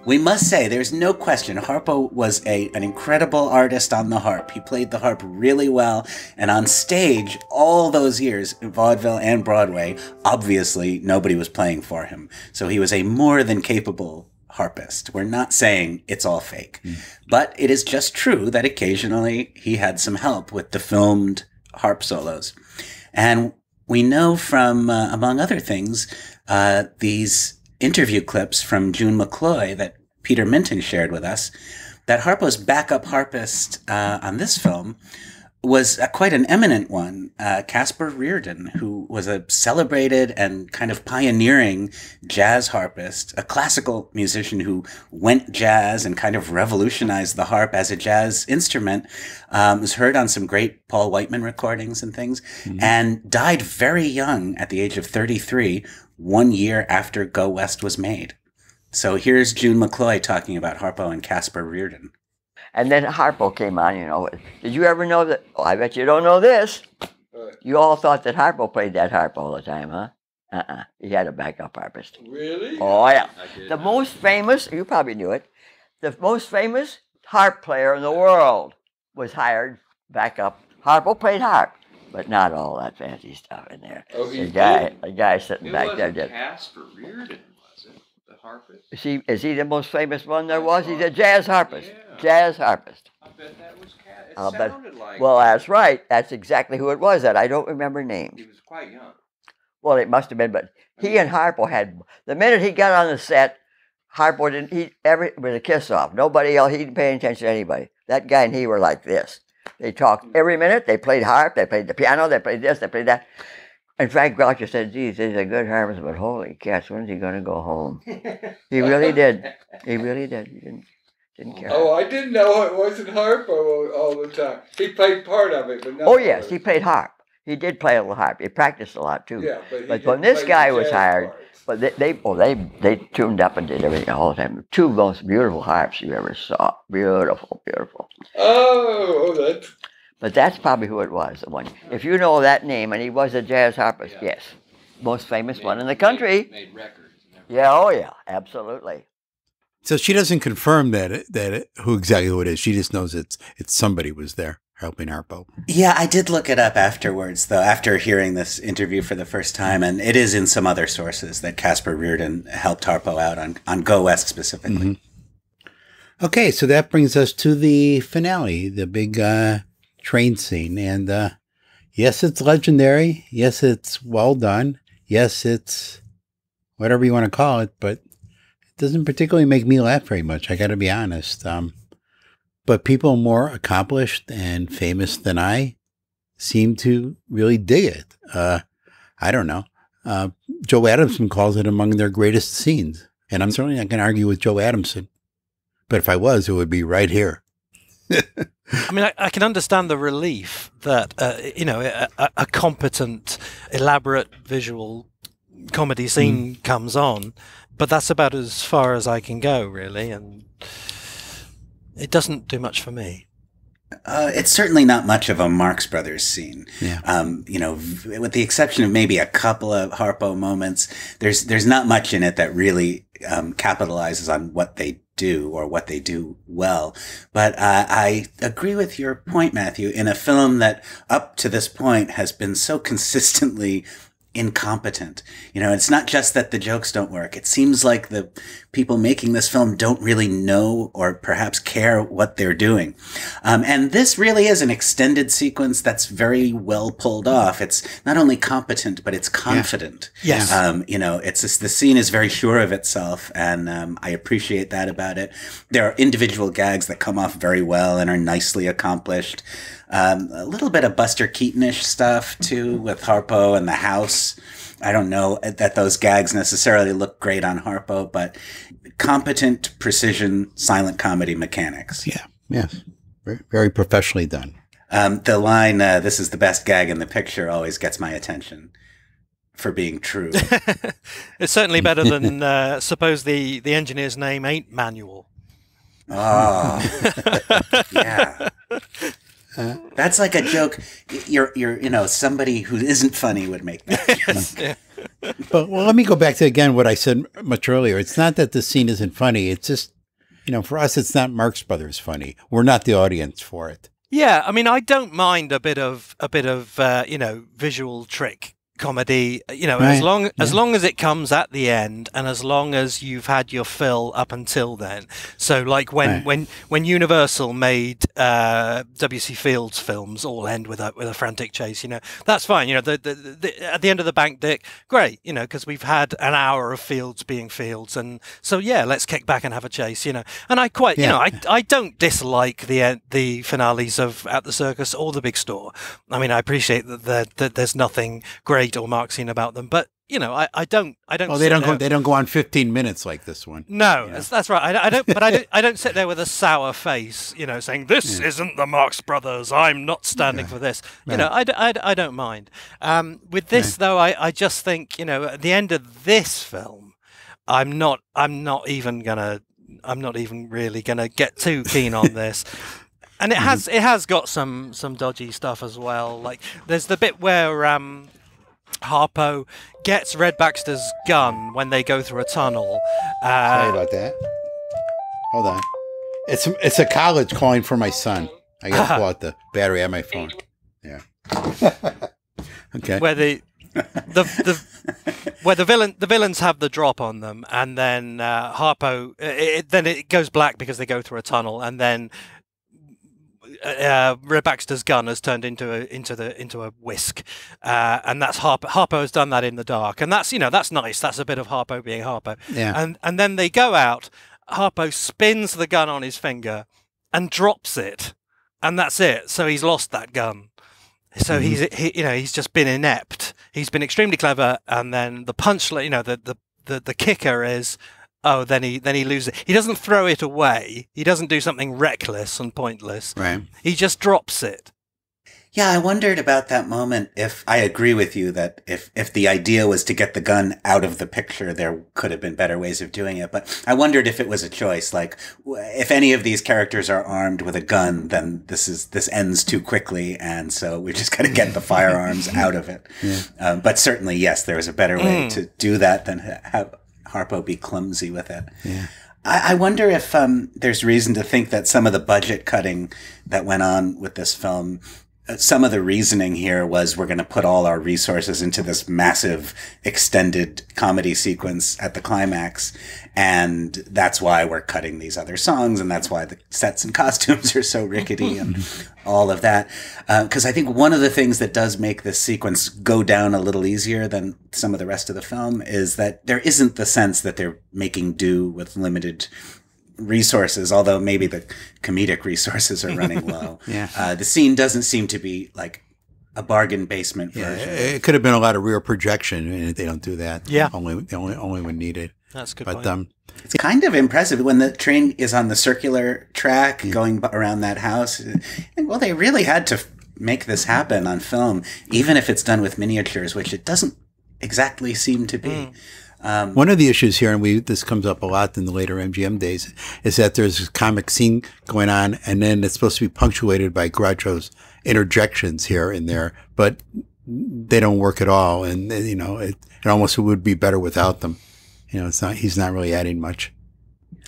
S4: We must say, there's no question, Harpo was a, an incredible artist on the harp. He played the harp really well, and on stage, all those years, in vaudeville and Broadway, obviously nobody was playing for him. So he was a more than capable harpist. We're not saying it's all fake, but it is just true that occasionally he had some help with the filmed harp solos. And we know from, uh, among other things, uh, these interview clips from June MacCloy that Peter Minton shared with us, that Harpo's backup harpist uh, on this film was uh, quite an eminent one, uh, Casper Reardon, who was a celebrated and kind of pioneering jazz harpist, a classical musician who went jazz and kind of revolutionized the harp as a jazz instrument. Um, was heard on some great Paul Whiteman recordings and things, and died very young at the age of 33, one year after Go West was made. So here's June MacCloy talking about Harpo and Casper Reardon.
S7: And then Harpo came on, you know. Did you ever know that? Oh, I bet you don't know this. You all thought that Harpo played that harp all the time, huh? Uh-uh. He had a backup harpist.
S8: Really?
S7: Oh, yeah. The most famous, you probably knew it, the most famous harp player in the world was hired backup. Harpo played harp, but not all that fancy stuff in there.
S8: Oh,
S7: The guy,
S8: did?
S7: the guy sitting
S9: It
S7: back there did.
S9: Casper Reardon, was it? The harpist?
S7: Is he, is he the most famous one there was? He's a jazz harpist.
S9: Yeah.
S7: Jazz harpist.
S9: I bet that was Cat. It
S7: I'll bet-
S9: like
S7: Well, that's right. That's exactly who it was that I don't remember names.
S9: he was quite young.
S7: Well, it must have been, but he and Harpo had the minute he got on the set, Harpo didn't. He every it was a kiss off. Nobody else. He didn't pay attention to anybody. That guy and he were like this. They talked mm. every minute. They played harp. They played the piano. They played this. They played that. And Frank Groucho said, "Geez, he's a good harpist, but holy cats, when's he going to go home?" He really did. He really did. He didn't didn't care.
S8: Oh, I didn't know it wasn't Harpo all, all the time. He played part of it, but not
S7: Oh yes, he played harp. He did play a little harp. He practiced a lot too.
S8: Yeah, but,
S7: But when this guy was hired,
S8: parts.
S7: But they, they, oh, they, they tuned up and did everything all the time. Two most beautiful harps you ever saw. Beautiful, beautiful.
S8: Oh, oh, that's
S7: But that's probably who it was. The one. If you know that name, and he was a jazz harpist,
S9: Yeah.
S7: yes, most famous
S9: Made-
S7: one in the country.
S9: Made, made records.
S7: Yeah, oh yeah, absolutely.
S3: So she doesn't confirm that it, that it, who exactly who it is. She just knows it's it's somebody was there helping Harpo.
S4: Yeah, I did look it up afterwards, though, after hearing this interview for the first time, and it is in some other sources that Casper Reardon helped Harpo out on, on Go West specifically.
S3: Okay, so that brings us to the finale, the big uh, train scene, and uh, yes, it's legendary. Yes, it's well done. Yes, it's whatever you want to call it, but it doesn't particularly make me laugh very much. I got to be honest. Um, but people more accomplished and famous than I seem to really dig it. Uh, I don't know. Uh, Joe Adamson calls it among their greatest scenes, and I'm certainly not going to argue with Joe Adamson. But if I was, it would be right here. [laughs]
S5: I mean, I, I can understand the relief that uh, you know a, a- a competent, elaborate visual comedy scene comes on, but that's about as far as I can go, really, and it doesn't do much for me.
S4: Uh, it's certainly not much of a Marx Brothers scene.
S3: Yeah.
S4: Um, you know, v- with the exception of maybe a couple of Harpo moments, there's there's not much in it that really um, capitalizes on what they do or what they do well. But uh, I agree with your point, Matthew. In a film that up to this point has been so consistently incompetent. You know, it's not just that the jokes don't work. It seems like the people making this film don't really know or perhaps care what they're doing. Um, and this really is an extended sequence that's very well pulled off. It's not only competent, but it's confident.
S5: Yes.
S4: Um, you know, it's just, the scene is very sure of itself, and um, I appreciate that about it. There are individual gags that come off very well and are nicely accomplished. Um, a little bit of Buster Keatonish stuff too with Harpo and the house. I don't know that those gags necessarily look great on Harpo, but competent precision silent comedy mechanics.
S3: Yeah. Yes. Very, very professionally done.
S4: Um, the line, uh, this is the best gag in the picture, always gets my attention for being true. [laughs]
S5: it's certainly better than uh, suppose the, the engineer's name ain't Manual.
S4: Oh, [laughs] yeah. Uh, That's like a joke. You're, you're, you know, somebody who isn't funny would make that. [laughs]
S3: But well, let me go back to again what I said much earlier. It's not that the scene isn't funny. It's just, you know, for us, it's not Marx Brothers funny. We're not the audience for it.
S5: Yeah, I mean, I don't mind a bit of a bit of uh, you know visual trick comedy. You know, as
S3: Right,
S5: long as long as it comes at the end, and as long as you've had your fill up until then. So, like when
S3: Right.
S5: when when Universal made uh, W.C. Fields films, all end with a with a frantic chase. You know, that's fine. You know, the, the, the at the end of the bank, Dick, great. You know, because we've had an hour of Fields being Fields, and so yeah, let's kick back and have a chase. You know, and I quite you know I I don't dislike the uh, the finales of At the Circus or The Big Store. I mean, I appreciate that that, that there's nothing great or Marxian about them, but you know, I, I don't I don't.
S3: Well, they don't go. They don't go on 15 minutes like this one.
S5: no,
S3: Yeah.
S5: that's, that's right. I, I don't, but I don't. I don't sit there with a sour face, you know, saying this isn't the Marx Brothers. I'm not standing for this. You know, I, I I don't mind. Um, with this though, I, I just think you know, at the end of this film, I'm not. I'm not even gonna. I'm not even really gonna get too keen on this. [laughs] And it has it has got some some dodgy stuff as well. Like there's the bit where um, Harpo gets Red Baxter's gun when they go through a tunnel.
S3: Sorry
S5: Uh,
S3: about that. Hold on. It's it's a college calling for my son. I got to [laughs] pull out the battery on my phone. Yeah. [laughs] okay.
S5: where the the the [laughs] where the villain the villains have the drop on them, and then uh, Harpo it, then it goes black because they go through a tunnel, and then uh, Red Baxter's gun has turned into a into the into a whisk, uh, and that's Harpo. Harpo has done that in the dark, and that's you know that's nice. That's a bit of Harpo being Harpo.
S3: Yeah.
S5: And and then they go out. Harpo spins the gun on his finger and drops it, and that's it. So he's lost that gun. So
S3: Mm-hmm.
S5: he's he, you know he's just been inept. He's been extremely clever, and then the punch, you know, the the the, the kicker is. Oh, then he then he loses. He doesn't throw it away. He doesn't do something reckless and pointless.
S3: Right.
S5: He just drops it.
S4: Yeah, I wondered about that moment. If I agree with you that if if the idea was to get the gun out of the picture, there could have been better ways of doing it. But I wondered if it was a choice. Like, if any of these characters are armed with a gun, then this is this ends too quickly, and so we just got to get the firearms [laughs] out of it. Um, but certainly, yes, there is a better way to do that than ha- have Harpo be clumsy with it.
S3: Yeah.
S4: I, I wonder if um, there's reason to think that some of the budget cutting that went on with this film, some of the reasoning here was we're going to put all our resources into this massive extended comedy sequence at the climax. And that's why we're cutting these other songs. And that's why the sets and [laughs] costumes are so rickety and [laughs] all of that. Uh, because I think one of the things that does make this sequence go down a little easier than some of the rest of the film is that there isn't the sense that they're making do with limited resources, although maybe the comedic resources are running low. [laughs]
S3: Yeah.
S4: Uh, the scene doesn't seem to be like a bargain basement
S3: Yeah,
S4: version.
S3: it could have been a lot of rear projection, and they don't do that.
S5: Yeah.
S3: only the only only when needed.
S5: That's a good.
S3: But
S5: point.
S3: um,
S4: It's kind of impressive when the train is on the circular track going around that house. Well, they really had to make this happen on film, even if it's done with miniatures, which it doesn't exactly seem to be. Um,
S3: one of the issues here, and we this comes up a lot in the later MGM days, is that there's a comic scene going on, and then it's supposed to be punctuated by Groucho's interjections here and there, but they don't work at all, and you know it, it almost would be better without them. You know, it's not he's not really adding much.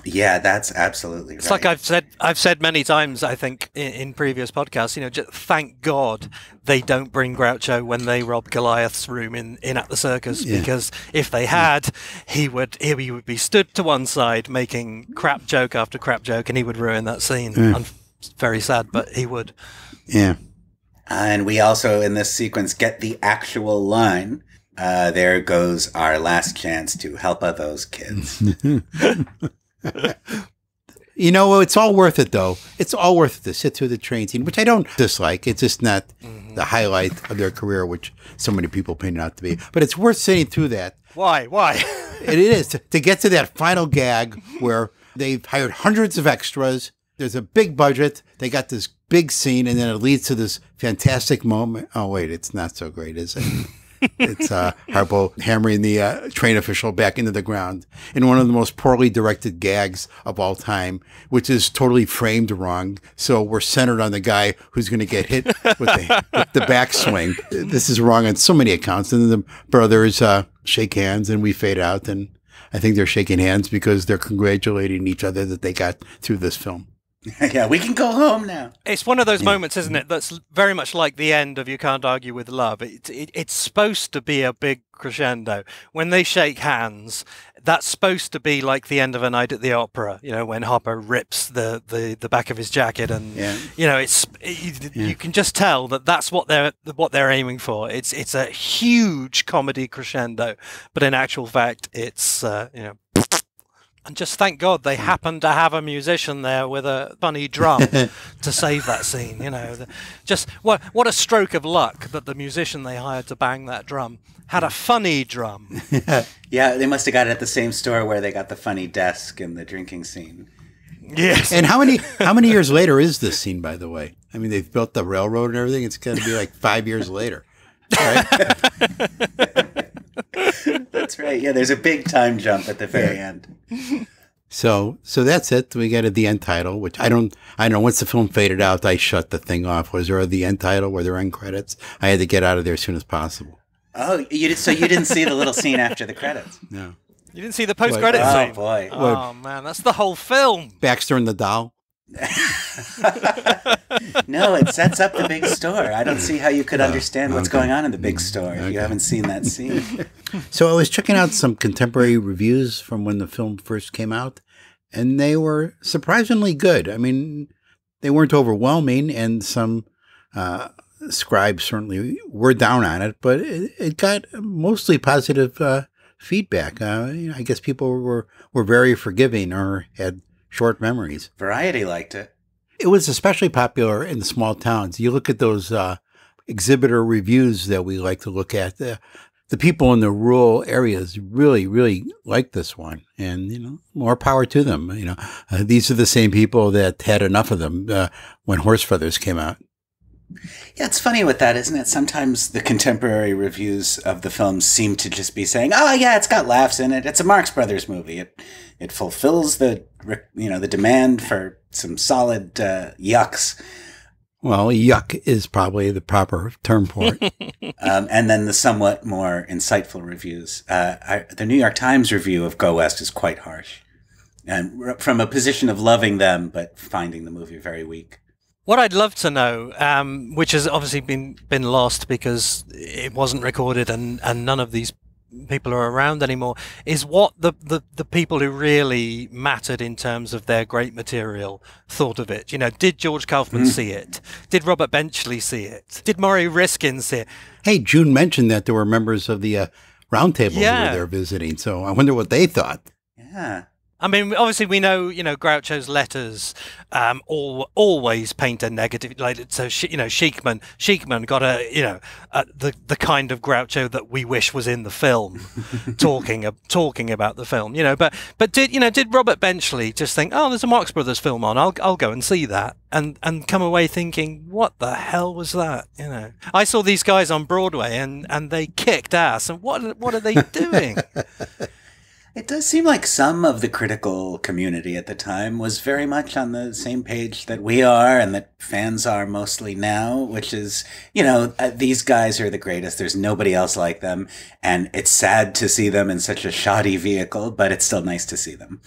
S4: Yeah, that's absolutely
S5: It's
S4: right.
S5: like I've said. I've said many times. I think in, in previous podcasts. You know, just thank God they don't bring Groucho when they rob Goliath's room in, in at the circus.
S3: Yeah.
S5: Because if they had, he would he, would be stood to one side making crap joke after crap joke, and he would ruin that scene. I'm very sad, but he would.
S3: Yeah,
S4: And we also, in this sequence, get the actual line. Uh, there goes our last chance to help out those kids. [laughs] [laughs]
S3: You know, it's all worth it though. It's all worth it to sit through the train scene, which I don't dislike. It's just not mm-hmm. the highlight of their career, which so many people paint it out to be. But it's worth sitting through that.
S5: Why? Why? [laughs]
S3: it is to, to get to that final gag where they've hired hundreds of extras. There's a big budget. They got this big scene, and then it leads to this fantastic moment. Oh wait, it's not so great, is it? [laughs] it's uh, Harpo hammering the uh, train official back into the ground in one of the most poorly directed gags of all time, which is totally framed wrong. So we're centered on the guy who's going to get hit with the, with the backswing. This is wrong on so many accounts. And the brothers uh, shake hands, and we fade out, and I think they're shaking hands because they're congratulating each other that they got through this film. [laughs]
S4: yeah, we can go home now.
S5: It's one of those moments, isn't it? That's very much like the end of You Can't Argue with Love. It, it, it's supposed to be a big crescendo. When they shake hands, that's supposed to be like the end of a night at the opera, you know, when Harpo rips the, the, the back of his jacket and,
S3: Yeah.
S5: you know, it's, it, you can just tell that that's what they're, what they're aiming for. It's, it's a huge comedy crescendo, but in actual fact, it's, uh, you know, and just thank God they hmm. happened to have a musician there with a funny drum [laughs] to save that scene. You know, just what what a stroke of luck that the musician they hired to bang that drum had a hmm. funny drum. [laughs]
S4: Yeah, they must have got it at the same store where they got the funny desk and the drinking scene.
S5: Yes.
S3: And how many [laughs] how many years later is this scene, by the way? I mean, they've built the railroad and everything. It's going to be like five years later. [laughs]
S4: That's right. Yeah, there's a big time jump at the very end.
S3: So so that's it. We get a the end title, which I don't I don't know. Once the film faded out, I shut the thing off. Was there the end title? Were there end credits? I had to get out of there as soon as possible.
S4: Oh, you did, so you didn't see the little scene after the credits? [laughs]
S3: No.
S5: You didn't see the post credit
S4: Oh
S5: scene.
S4: boy.
S5: Oh man, that's the whole film.
S3: Baxter and the doll. [laughs]
S4: No, it sets up the big store. I don't see how you could understand what's
S3: okay.
S4: going on in the big store if you haven't seen that scene. [laughs]
S3: So I was checking out some contemporary reviews from when the film first came out, and they were surprisingly good. I mean, they weren't overwhelming, and some uh, scribes certainly were down on it, but it, it got mostly positive uh, feedback. Uh, you know, I guess people were were very forgiving or had short memories.
S4: Variety liked it.
S3: It was especially popular in the small towns. You look at those uh, exhibitor reviews that we like to look at. The, the people in the rural areas really, really like this one, and you know, more power to them. You know, uh, these are the same people that had enough of them uh, when Horse Feathers came out.
S4: Yeah, it's funny with that, isn't it? Sometimes the contemporary reviews of the films seem to just be saying, "Oh yeah, it's got laughs in it. It's a Marx Brothers movie. It it fulfills the you know the demand for some solid uh, yucks."
S3: Well, yuck is probably the proper term for it. [laughs]
S4: um, and then the somewhat more insightful reviews. Uh, I, the New York Times review of Go West is quite harsh, and r- from a position of loving them but finding the movie very weak.
S5: What I'd love to know, um, which has obviously been been lost because it wasn't recorded and, and none of these people are around anymore, is what the, the, the people who really mattered in terms of their great material thought of it. You know, did George Kaufman see it? Did Robert Benchley see it? Did Morrie Ryskind see it?
S3: hey, June mentioned that there were members of the uh, roundtable who
S5: Yeah.
S3: were there visiting, so I wonder what they thought.
S4: Yeah.
S5: I mean, obviously we know, you know, Groucho's letters um, all, always paint a negative. Like, so, Sh- you know, Sheekman, Sheekman got a, you know, uh, the the kind of Groucho that we wish was in the film, [laughs] talking ab- talking about the film, you know. But but did you know did Robert Benchley just think, oh, there's a Marx Brothers film on, I'll I'll go and see that, and and come away thinking, what the hell was that? You know, I saw these guys on Broadway and and they kicked ass, and what what are they doing? [laughs]
S4: It does seem like some of the critical community at the time was very much on the same page that we are and that fans are mostly now, which is, you know, uh, these guys are the greatest. There's nobody else like them. And it's sad to see them in such a shoddy vehicle, but it's still nice to see them.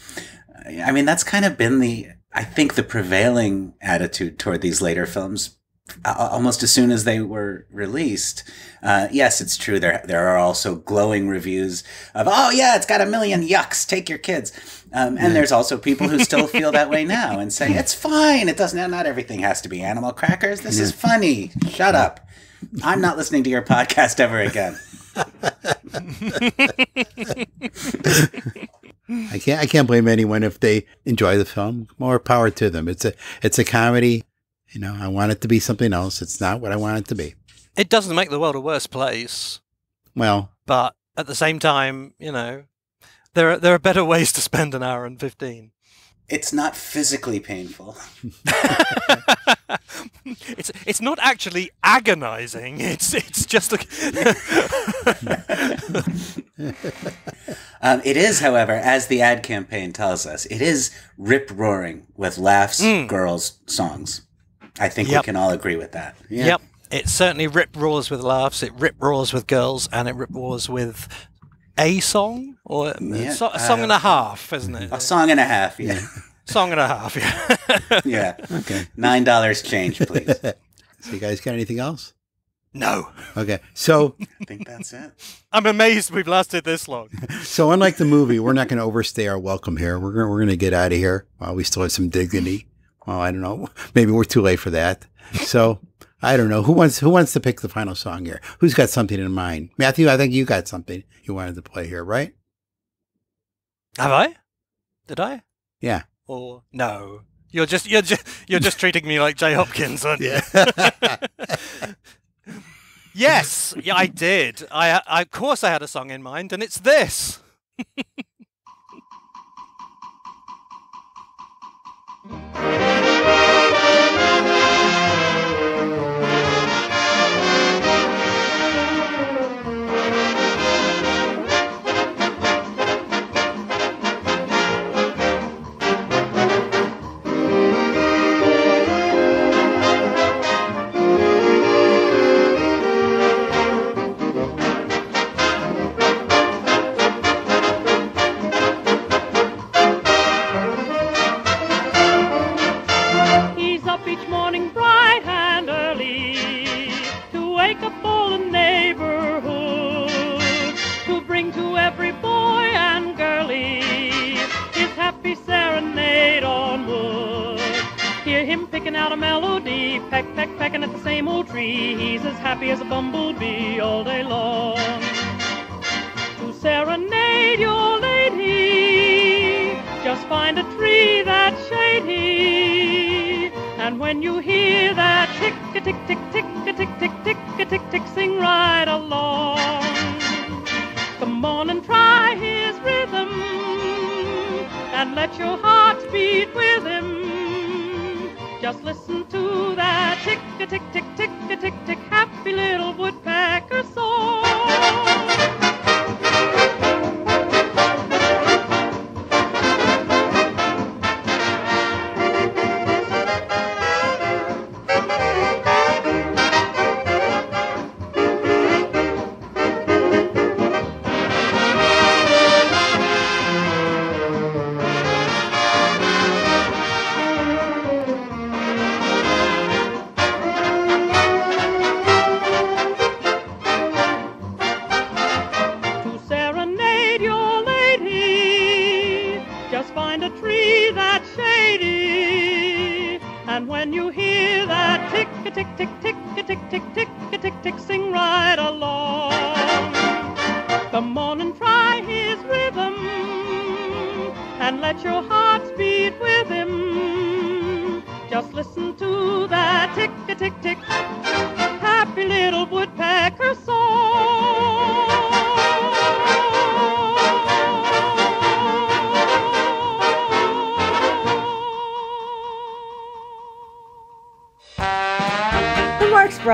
S4: Uh, I mean, that's kind of been the, I think, the prevailing attitude toward these later films almost as soon as they were released. Uh, yes, it's true. There there are also glowing reviews of, oh yeah, it's got a million yucks. Take your kids. Um, and there's also people who still feel that way [laughs] now and say it's fine. It doesn't. Not everything has to be animal crackers. This is funny. Shut up. I'm not listening to your podcast ever again. [laughs]
S3: I can't I can't blame anyone if they enjoy the film. More power to them. It's a it's a comedy. You know, I want it to be something else. It's not what I want it to be.
S5: It doesn't make the world a worse place,
S3: Well,
S5: but at the same time, you know, there are there are better ways to spend an hour and fifteen.
S4: It's not physically painful. [laughs]
S5: it's it's not actually agonizing. It's it's just a [laughs]
S4: Um, it is, however, as the ad campaign tells us, it is rip roaring with laughs, girls, songs. I think we can all agree with that.
S5: Yep. It certainly rip roars with laughs, it rip roars with girls, and it rip roars with a song or
S4: Yeah,
S5: a, so- a song
S4: uh,
S5: and a half, isn't it?
S4: A song and a half, yeah.
S5: Song and a half, yeah. [laughs]
S4: yeah.
S3: Okay.
S4: Nine dollars change, please.
S3: so you guys got anything else?
S5: no.
S3: Okay. So [laughs]
S4: I think that's it.
S5: I'm amazed we've lasted this long. [laughs]
S3: so unlike the movie, we're not going to overstay our welcome here. We're gonna, we're going to get out of here while we still have some dignity. Well, I don't know. [laughs] Maybe we're too late for that. So I don't know who wants who wants to pick the final song here. Who's got something in mind? Matthew, I think you got something you wanted to play here, right?
S5: Have I? Did I?
S3: Yeah.
S5: Or no? You're just you're just you're just [laughs] treating me like Jay Hopkins, aren't you? [laughs] yes, yeah, I did. I, I of course I had a song in mind, and it's this.
S10: He's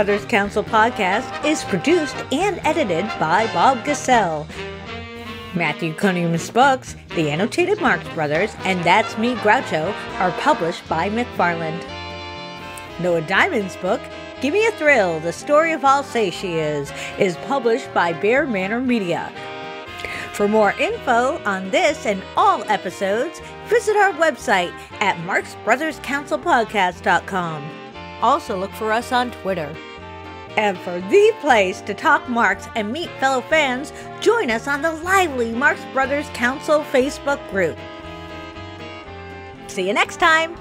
S11: Brothers Council podcast is produced and edited by Bob Gassell. Matthew Coniam's books, The Annotated Marx Brothers, and That's Me Groucho, are published by McFarland. Noah Diamond's book, Give Me a Thrill, The Story of I'll Say She Is, is published by BearManor Media. For more info on this and all episodes, visit our website at marxbrotherscouncilpodcast.com. Also look for us on Twitter. And for the place to talk Marx and meet fellow fans, join us on the lively Marx Brothers Council Facebook group. See you next time!